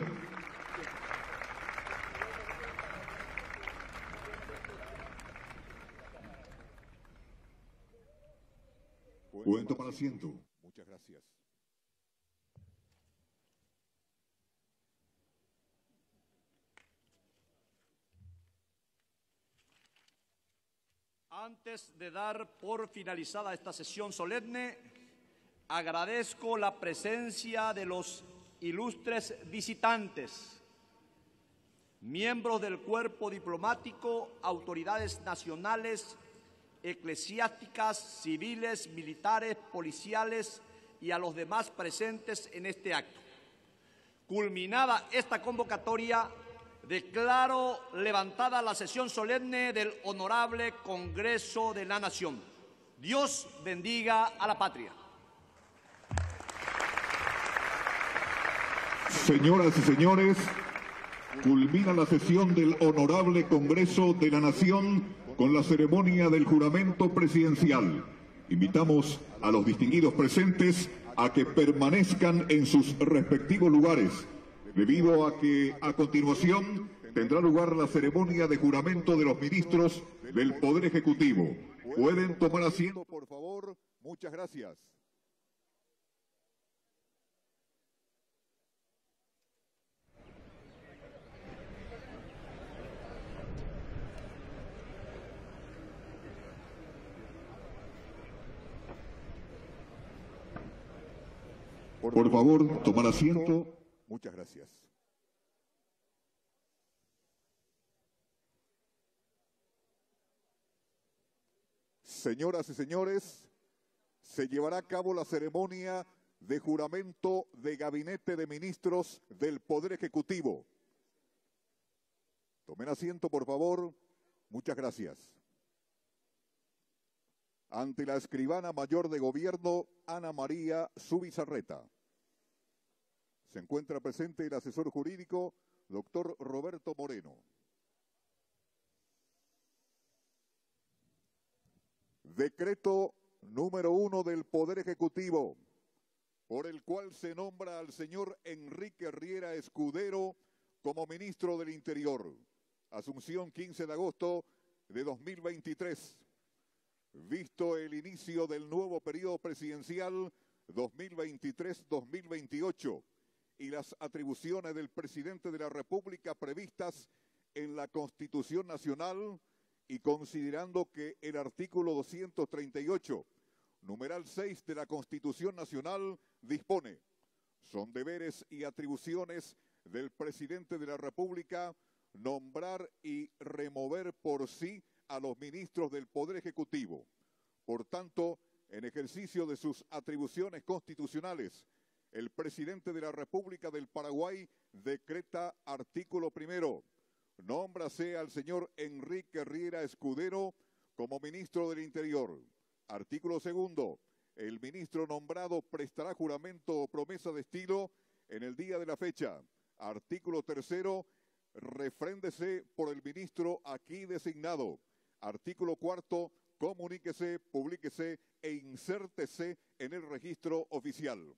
S2: Pueden tomar asiento. Muchas gracias.
S1: Antes de dar por finalizada esta sesión solemne, agradezco la presencia de los ilustres visitantes, miembros del cuerpo diplomático, autoridades nacionales, eclesiásticas, civiles, militares, policiales y a los demás presentes en este acto. Culminada esta convocatoria, declaro levantada la sesión solemne del Honorable Congreso de la Nación. Dios bendiga a la patria.
S2: Señoras y señores, culmina la sesión del Honorable Congreso de la Nación con la ceremonia del juramento presidencial. Invitamos a los distinguidos presentes a que permanezcan en sus respectivos lugares, debido a que a continuación tendrá lugar la ceremonia de juramento de los ministros del Poder Ejecutivo. Pueden tomar asiento, por favor. Muchas gracias. Por favor, tomar asiento. Muchas gracias. Señoras y señores, se llevará a cabo la ceremonia de juramento de gabinete de ministros del Poder Ejecutivo. Tomen asiento, por favor. Muchas gracias. Ante la escribana mayor de gobierno, Ana María Subizarreta. Se encuentra presente el asesor jurídico, doctor Roberto Moreno. Decreto número uno del Poder Ejecutivo, por el cual se nombra al señor Enrique Riera Escudero como ministro del Interior. Asunción 15 de agosto de 2023. Visto el inicio del nuevo periodo presidencial 2023-2028 y las atribuciones del presidente de la República previstas en la Constitución Nacional, y considerando que el artículo 238, numeral 6 de la Constitución Nacional dispone, son deberes y atribuciones del presidente de la República nombrar y remover por sí a los ministros del Poder Ejecutivo. Por tanto, en ejercicio de sus atribuciones constitucionales, el presidente de la República del Paraguay decreta artículo primero Nómbrase al señor Enrique Riera Escudero como ministro del Interior. Artículo segundo. El ministro nombrado prestará juramento o promesa de estilo en el día de la fecha. Artículo tercero. Refréndese por el ministro aquí designado. Artículo cuarto. Comuníquese, publíquese e insértese en el registro oficial.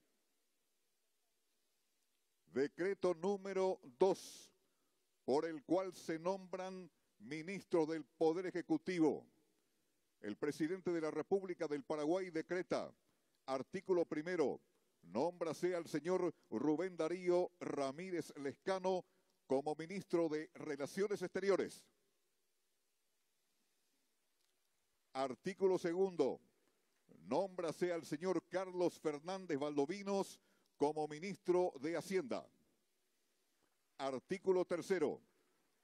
S2: Decreto número dos por el cual se nombran ministros del Poder Ejecutivo. El presidente de la República del Paraguay decreta, artículo primero, nómbrase al señor Rubén Darío Ramírez Lescano como ministro de Relaciones Exteriores. Artículo segundo. Nómbrase al señor Carlos Fernández Valdovinos como ministro de Hacienda. Artículo tercero.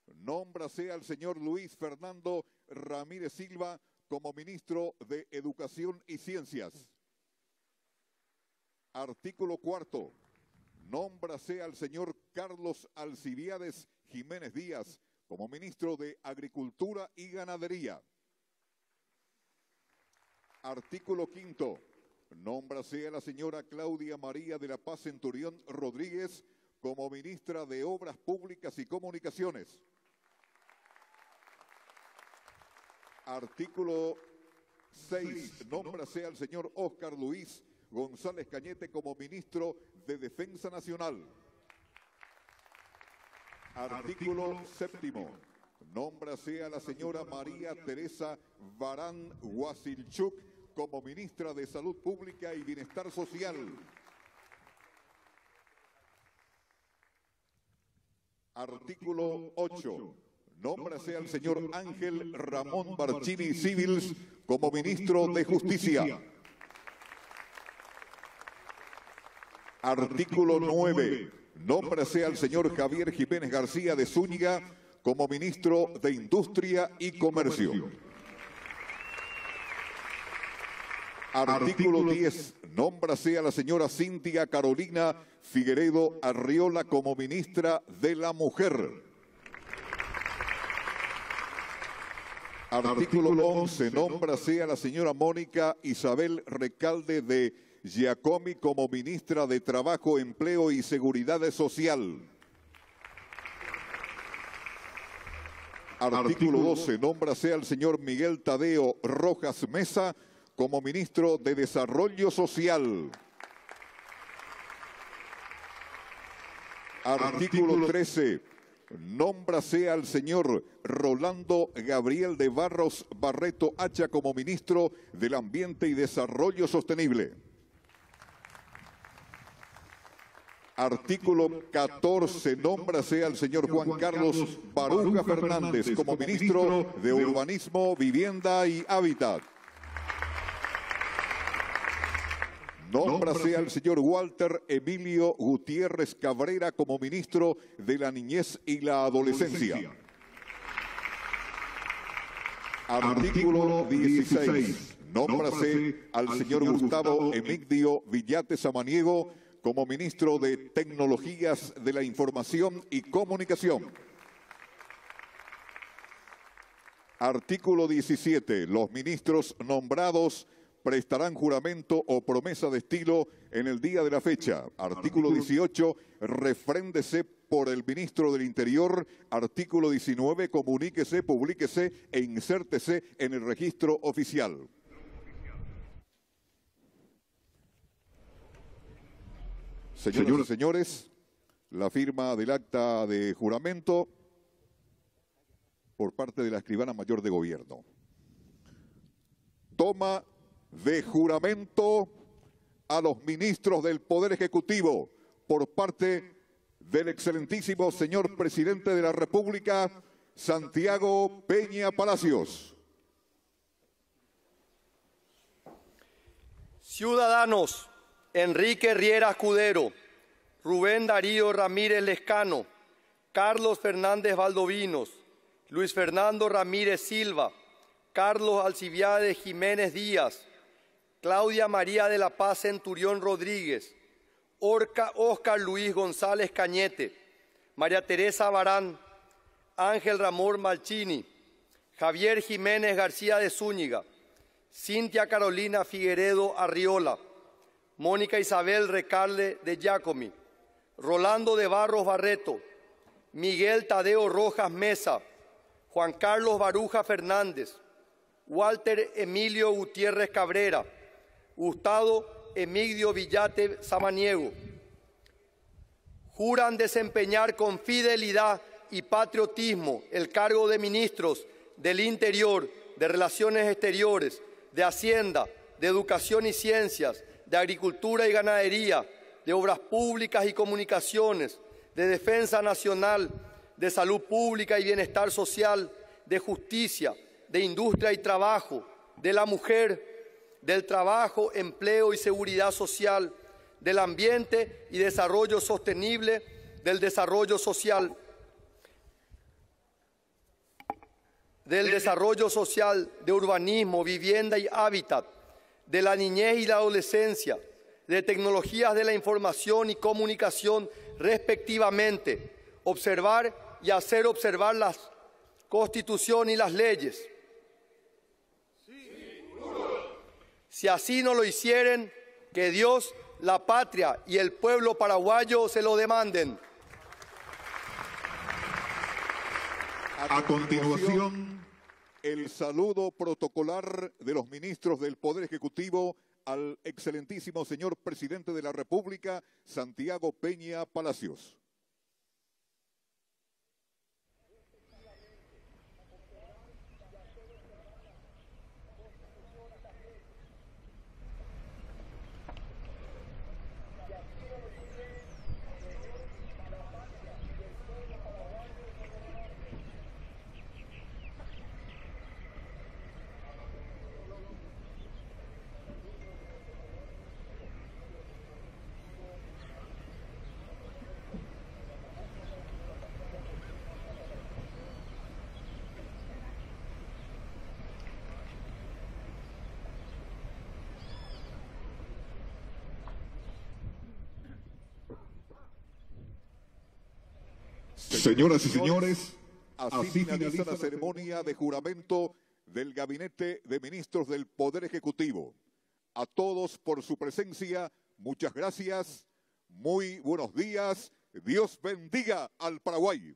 S2: Nómbrase al señor Luis Fernando Ramírez Silva como ministro de Educación y Ciencias. Artículo cuarto. Nómbrase al señor Carlos Alcibiades Jiménez Díaz como ministro de Agricultura y Ganadería. Artículo quinto. Nómbrase a la señora Claudia María de la Paz Centurión Rodríguez como ministra de Obras Públicas y Comunicaciones. Artículo 6. Nómbrase al señor Óscar Luis González Cañete como ministro de Defensa Nacional. Artículo séptimo. Nómbrase a la señora María Teresa Barán Wasilchuk como ministra de Salud Pública y Bienestar Social. Artículo 8. Nómbrase al señor Ángel Ramón Barchini Civils como ministro de Justicia. Artículo 9. Nómbrase al señor Javier Jiménez García de Zúñiga como ministro de Industria y Comercio. Artículo 10. Nómbrase a la señora Cintia Carolina Figueredo Arriola como ministra de la Mujer. Artículo 11. Nómbrase a la señora Mónica Isabel Recalde de Giacomi como ministra de Trabajo, Empleo y Seguridad Social. Artículo 12. Nómbrase al señor Miguel Tadeo Rojas Mesa como ministro de Desarrollo Social. Artículo 13. Nómbrase al señor Rolando Gabriel de Barros Barreto Hacha como ministro del Ambiente y Desarrollo Sostenible. Artículo 14. Nómbrase al señor Juan Carlos Baruja Fernández como ministro de Urbanismo, Vivienda y Hábitat. Nómbrase al señor Walter Emilio Gutiérrez Cabrera como ministro de la Niñez y la Adolescencia. Artículo 16. Nómbrase al señor Gustavo Emigdio Villate Samaniego como ministro de Tecnologías de la Información y Comunicación. Artículo 17. Los ministros nombrados prestarán juramento o promesa de estilo en el día de la fecha. Artículo 18, refréndese por el ministro del Interior. Artículo 19, comuníquese, publíquese e insértese en el registro oficial. Señoras y señores, la firma del acta de juramento por parte de la escribana mayor de gobierno. Toma de juramento a los ministros del Poder Ejecutivo por parte del excelentísimo señor presidente de la República, Santiago Peña Palacios.
S3: Ciudadanos, Enrique Riera Escudero, Rubén Darío Ramírez Lescano, Carlos Fernández Valdovinos, Luis Fernando Ramírez Silva, Carlos Alcibiades Jiménez Díaz, Claudia María de la Paz Centurión Rodríguez, Orca Oscar Luis González Cañete, María Teresa Barán, Ángel Ramón Malchini, Javier Jiménez García de Zúñiga, Cintia Carolina Figueredo Arriola, Mónica Isabel Recarle de Giacomi, Rolando de Barros Barreto, Miguel Tadeo Rojas Mesa, Juan Carlos Baruja Fernández, Walter Emilio Gutiérrez Cabrera, Gustavo Emigdio Villate Samaniego. Juran desempeñar con fidelidad y patriotismo el cargo de ministros del Interior, de Relaciones Exteriores, de Hacienda, de Educación y Ciencias, de Agricultura y Ganadería, de Obras Públicas y Comunicaciones, de Defensa Nacional, de salud pública y bienestar social, de justicia, de industria y trabajo, de la mujer, del trabajo, empleo y seguridad social, del ambiente y desarrollo sostenible, del desarrollo social, del desarrollo social, de urbanismo, vivienda y hábitat, de la niñez y la adolescencia, de tecnologías de la información y comunicación respectivamente, observar y hacer observar la constitución y las leyes. Si así no lo hicieren, que Dios, la patria y el pueblo paraguayo se lo demanden.
S2: A continuación, el saludo protocolar de los ministros del Poder Ejecutivo al excelentísimo señor presidente de la República, Santiago Peña Palacios. Señoras y señores, así finaliza la ceremonia de juramento del Gabinete de Ministros del Poder Ejecutivo. A todos por su presencia, muchas gracias, muy buenos días, Dios bendiga al Paraguay.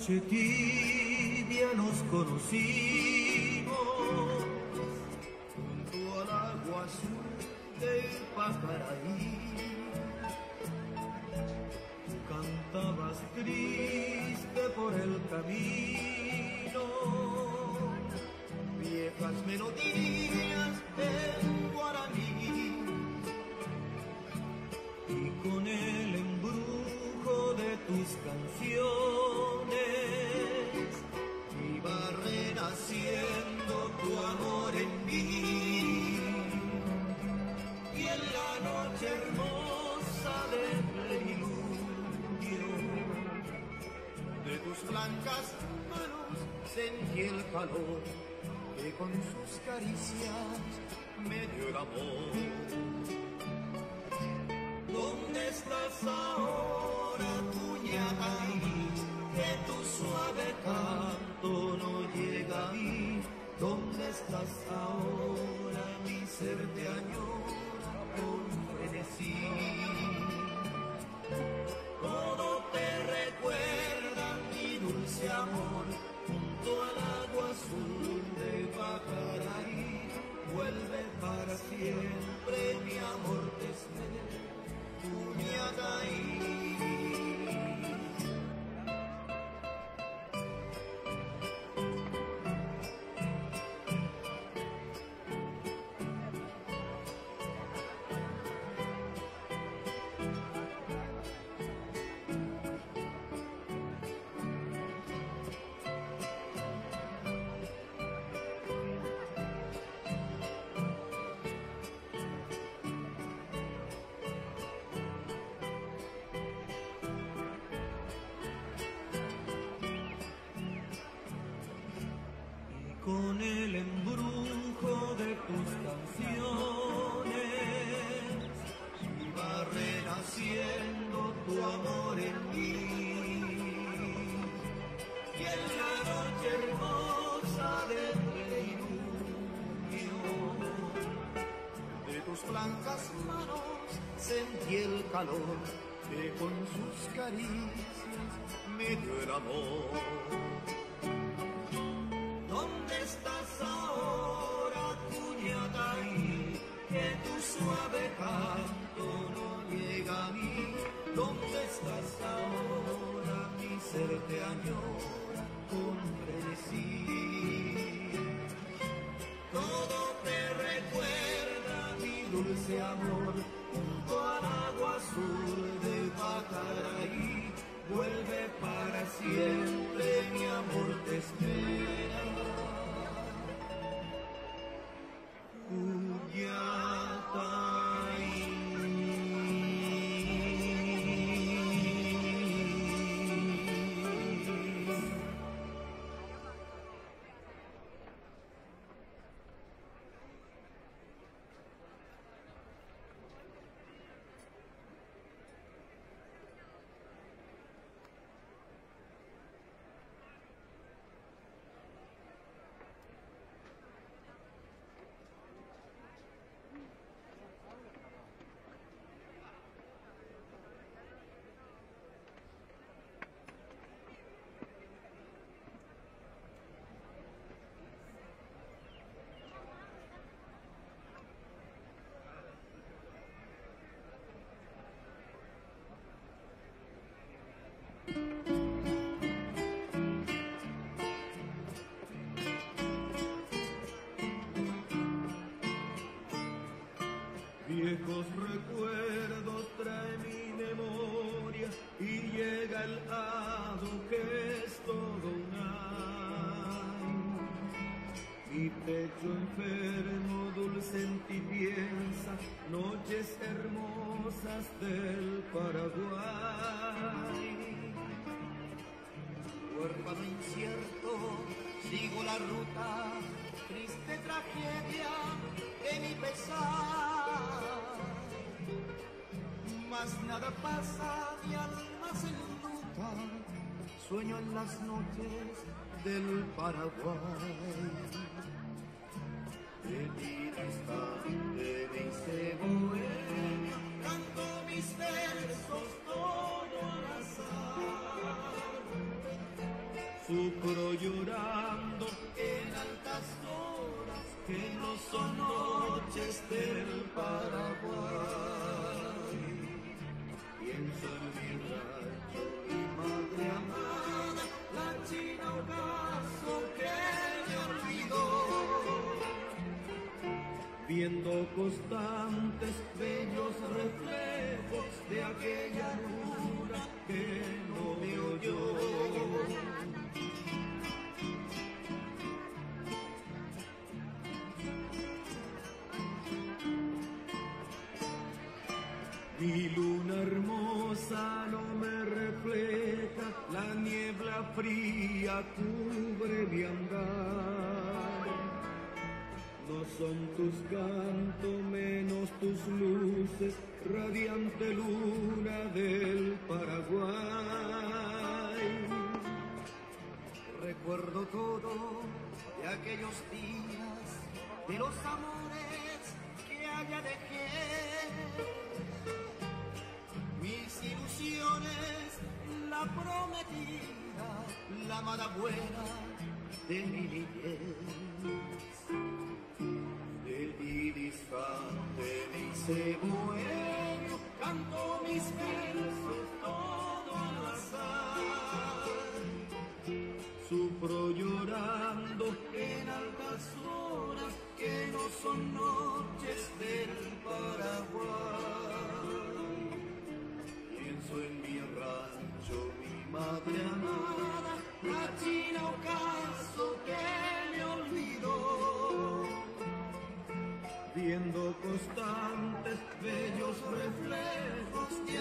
S4: noche tibia nos conocimos junto al agua azul del Pacaraybo. En mí. Y en la noche hermosa de plenilunio de tus blancas manos sentí el calor que con sus caricias me dio el amor. ¿Dónde estás ahora, ser añora que con sus caricias me dio el amor ¿Dónde estás ahora, Cuñatay? Que tu suave canto no llega a mí. ¿Dónde estás ahora? Mi ser te añora con frenesí. Todo te recuerda mi dulce amor pecho enfermo, dulce en ti piensa, noches hermosas del Paraguay. Huérfano incierto, sigo la ruta, triste tragedia de mi pesar. Mas nada pasa, mi alma se enluta, sueño en las noches del Paraguay. Sufro llorando en altas horas que no son noches del Paraguay. Pienso en Viendo constantes bellos reflejos de aquella luna que no me oyó. Mi luna hermosa no me refleja, la niebla fría cubre mi andar. No son tus cantos menos tus luces, radiante luna del Paraguay. Recuerdo todo de aquellos días, de los amores que allá dejé mis ilusiones, la prometida, la amada buena de mi niñez. Del distante dice bueno, canto mis versos todo al azar. Sufro llorando en altas horas que no son noches del Paraguay. Pienso en mi rancho, mi madre amada, la china ocaso que Viendo constantes bellos reflejos de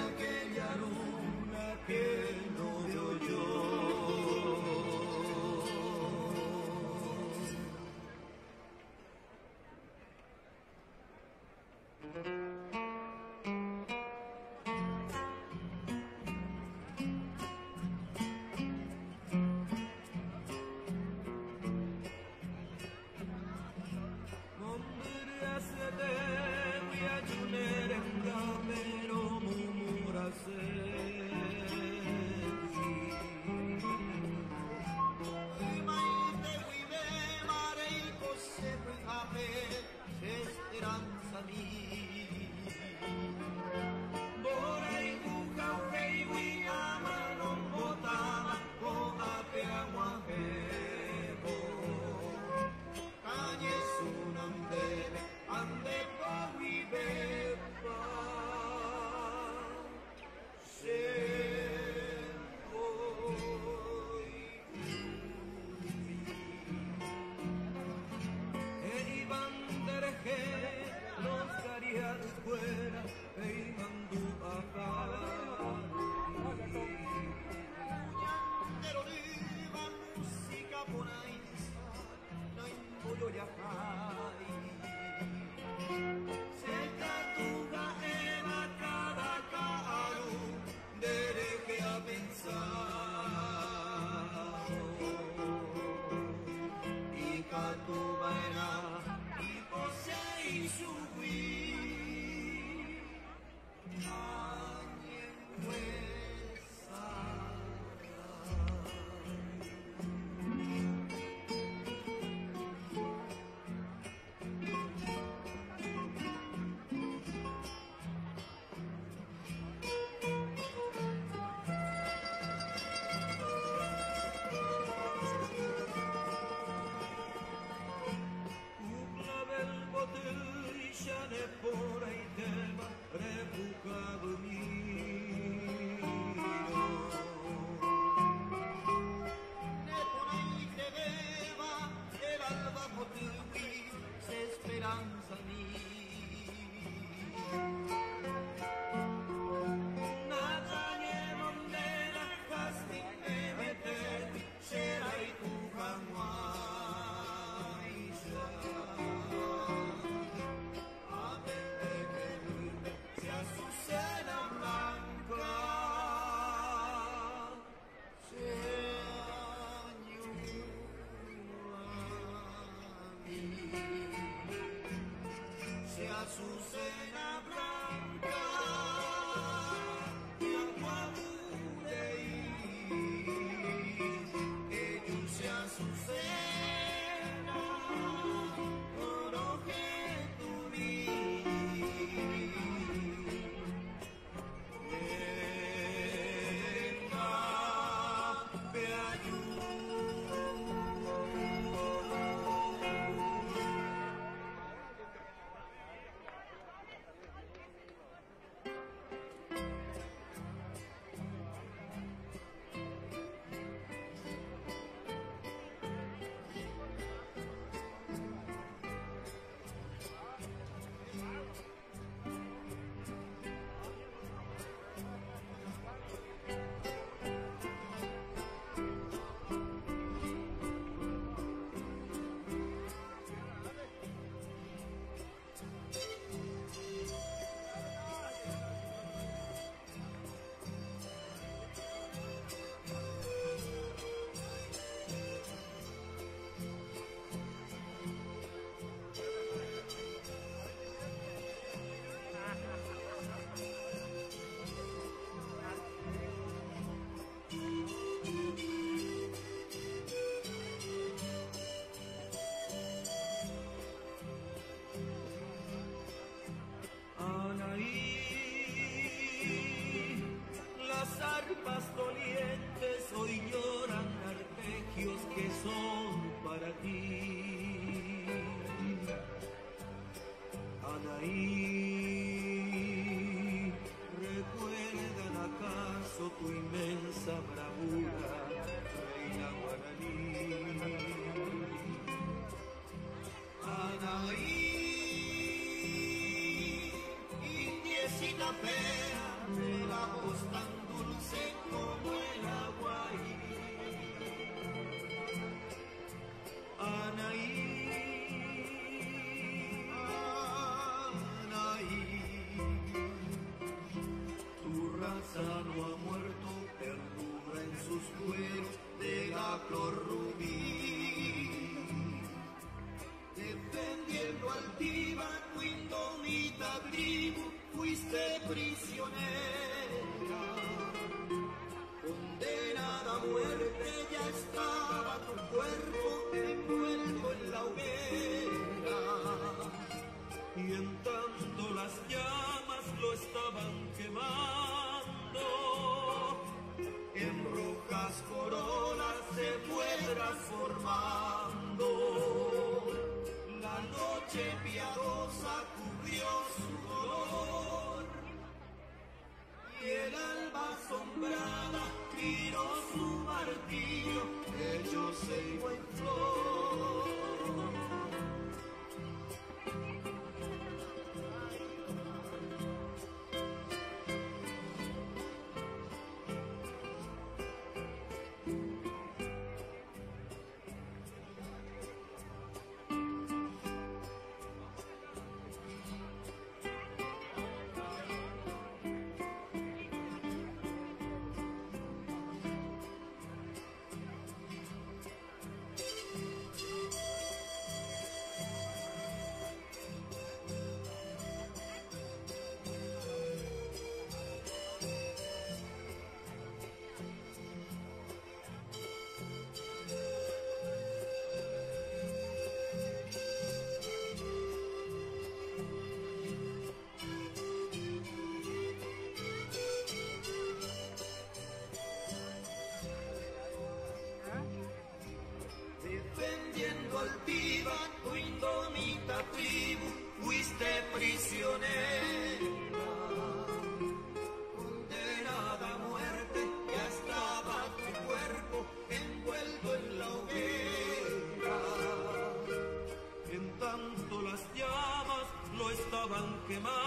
S4: Pokemon.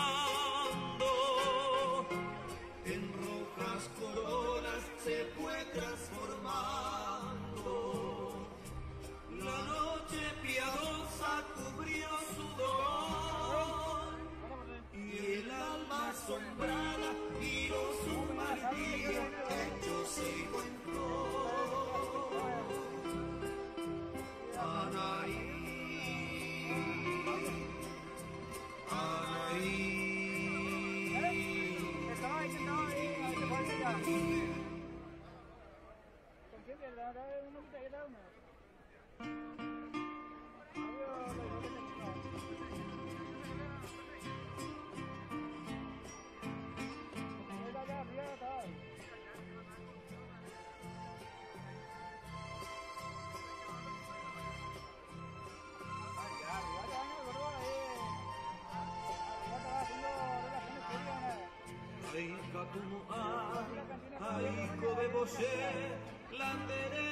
S4: Aiko de bosé landere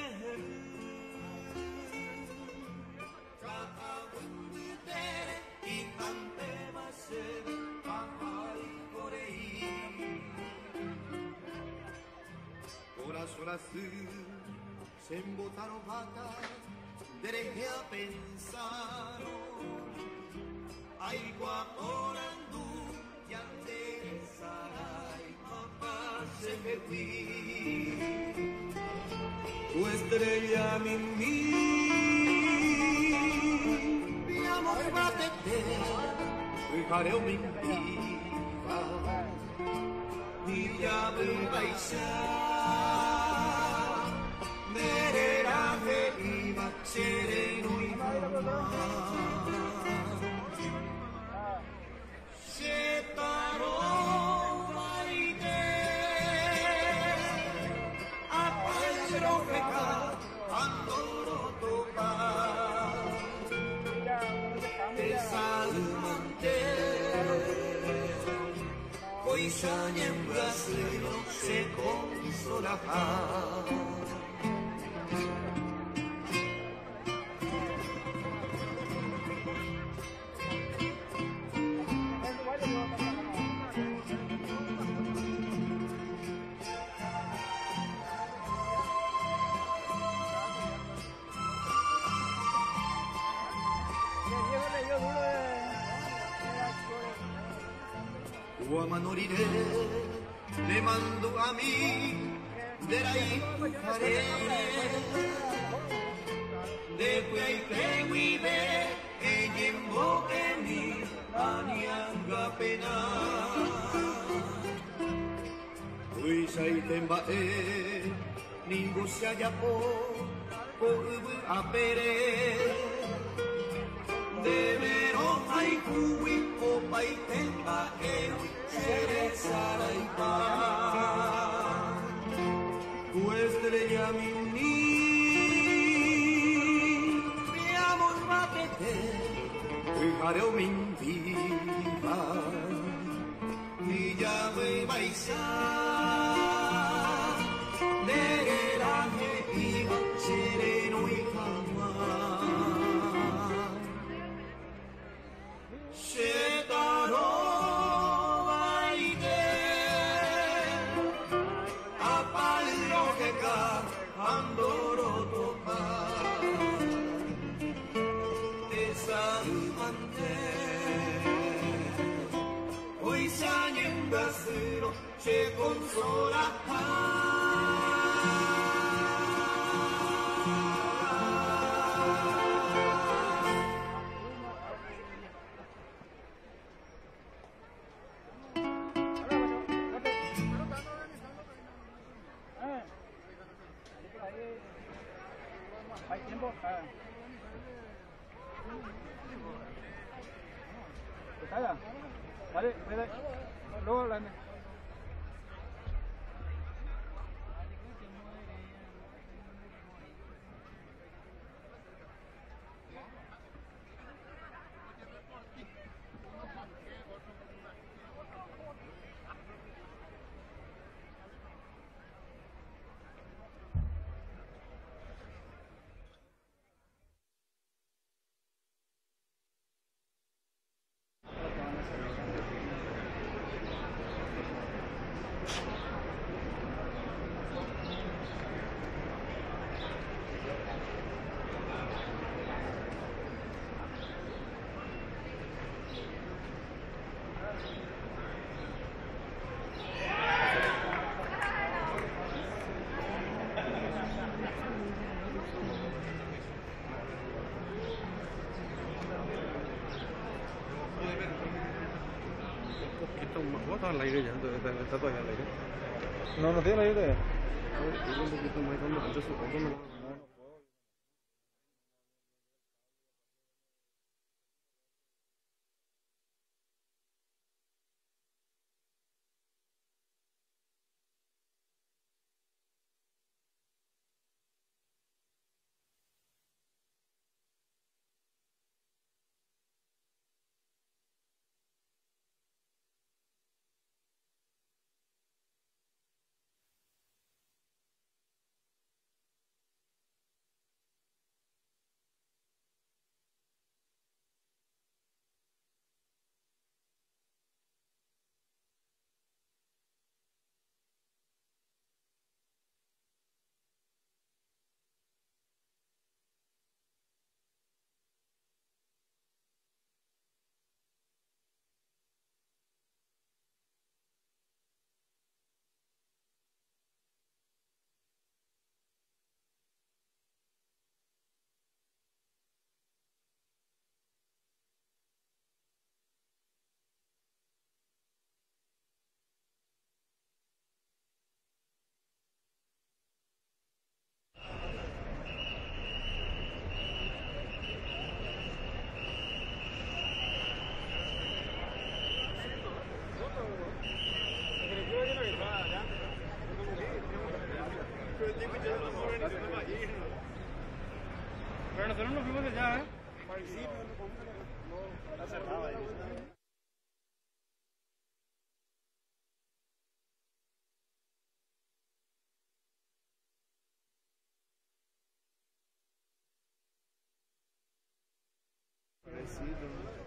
S4: Kakawenditere ikante mase ahai korei Horas horas sembotaro baka dereje a pensar se perdí Tu estrella mi mi Mi amor batete Fijaré o mintiba Mi llave baisa negro peca cuando lo topas. Desalmante, coisa en brasileño se consola paz. Guamanorire le mando a mí de la haré de que vive ella en boque mi anianga pena Pues ahí te embae ningún se haya por por a pere de veros hay cubi copa y temba ewi sere sarai pa tu estrella mi mi amor batete fijaré o mi llave baisa Nereraje brasero se consola
S5: Hay tiempo. Ah. Calla. Vale, vale. Luego la.
S6: Esto está al aire ya, está, está todavía al aire.
S5: No, no tiene aire.
S6: un
S5: see them.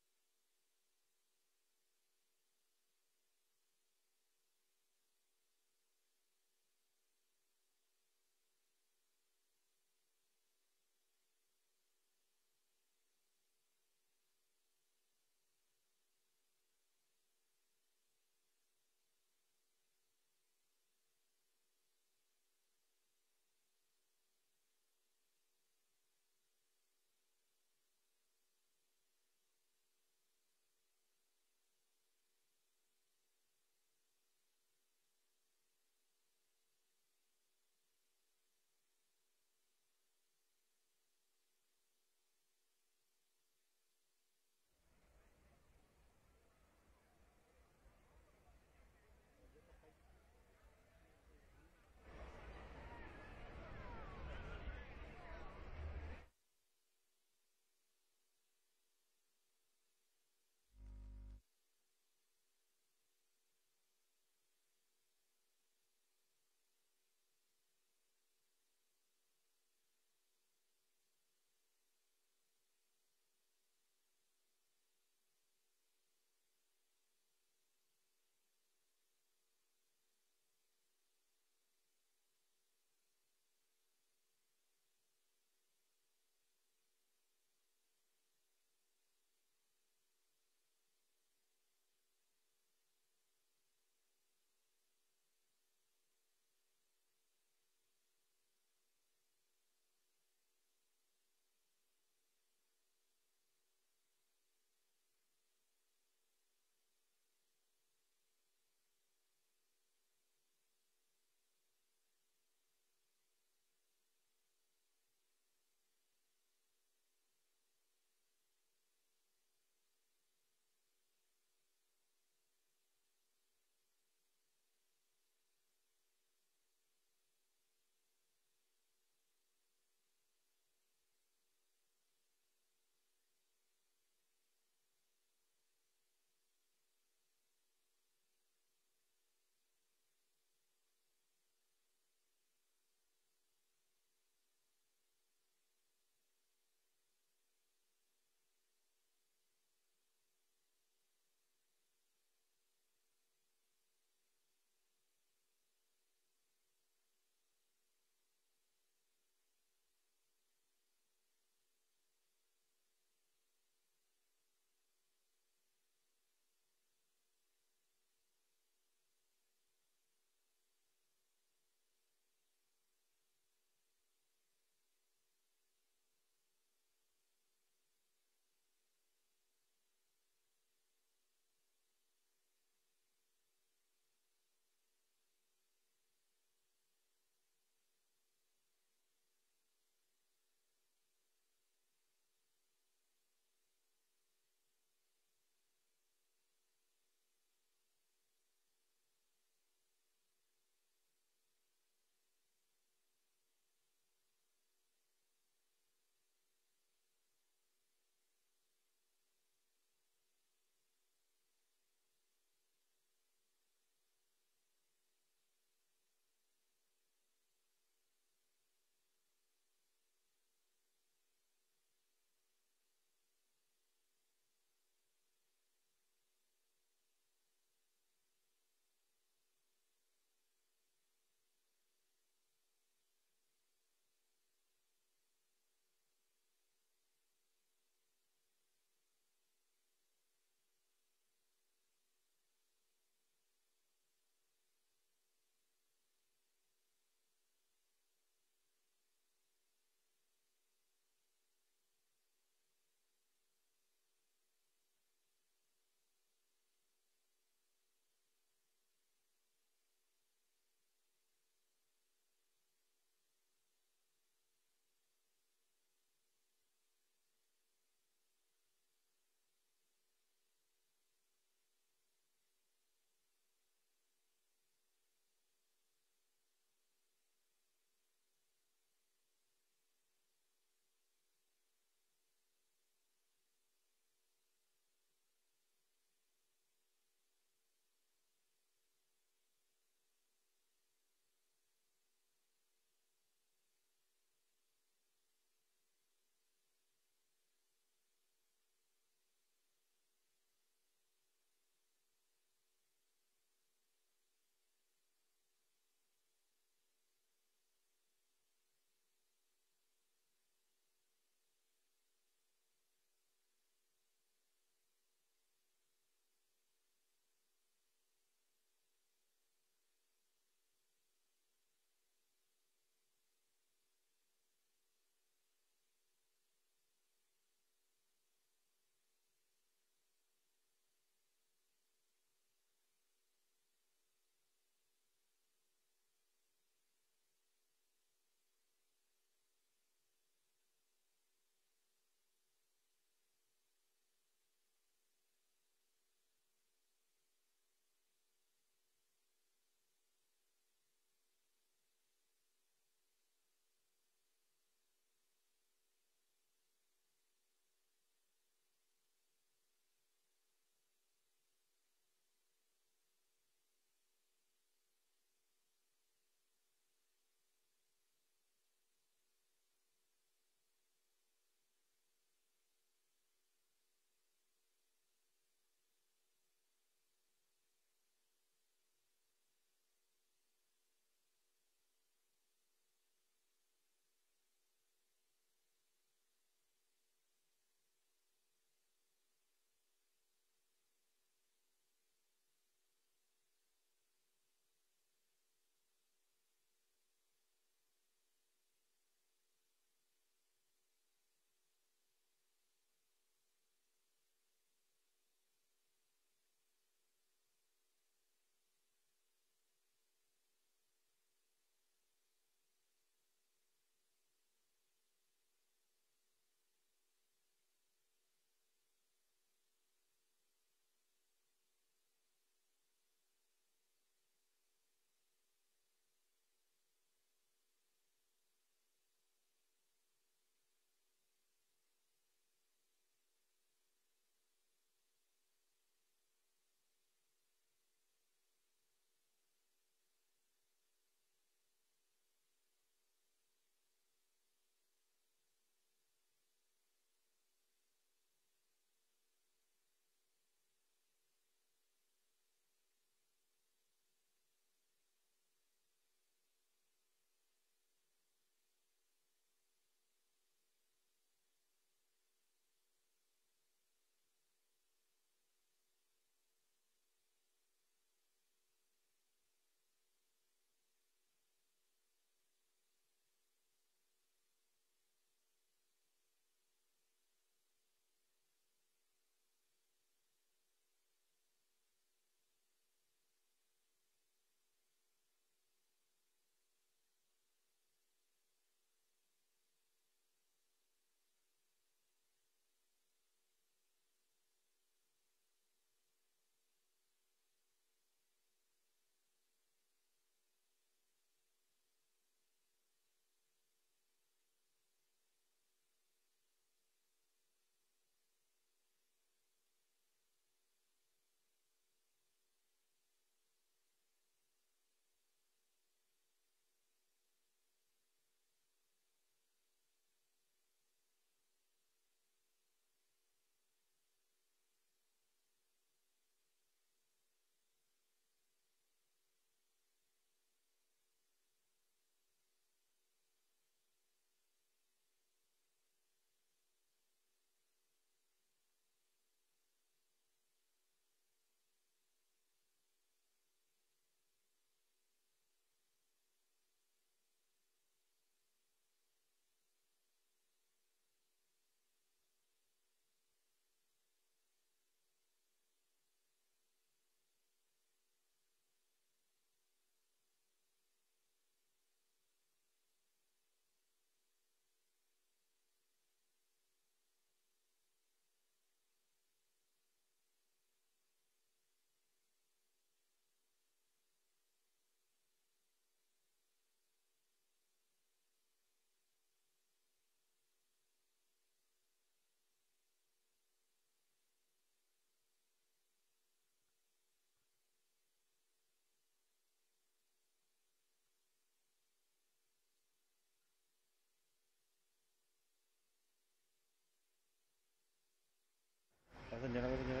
S6: La señora, la señora.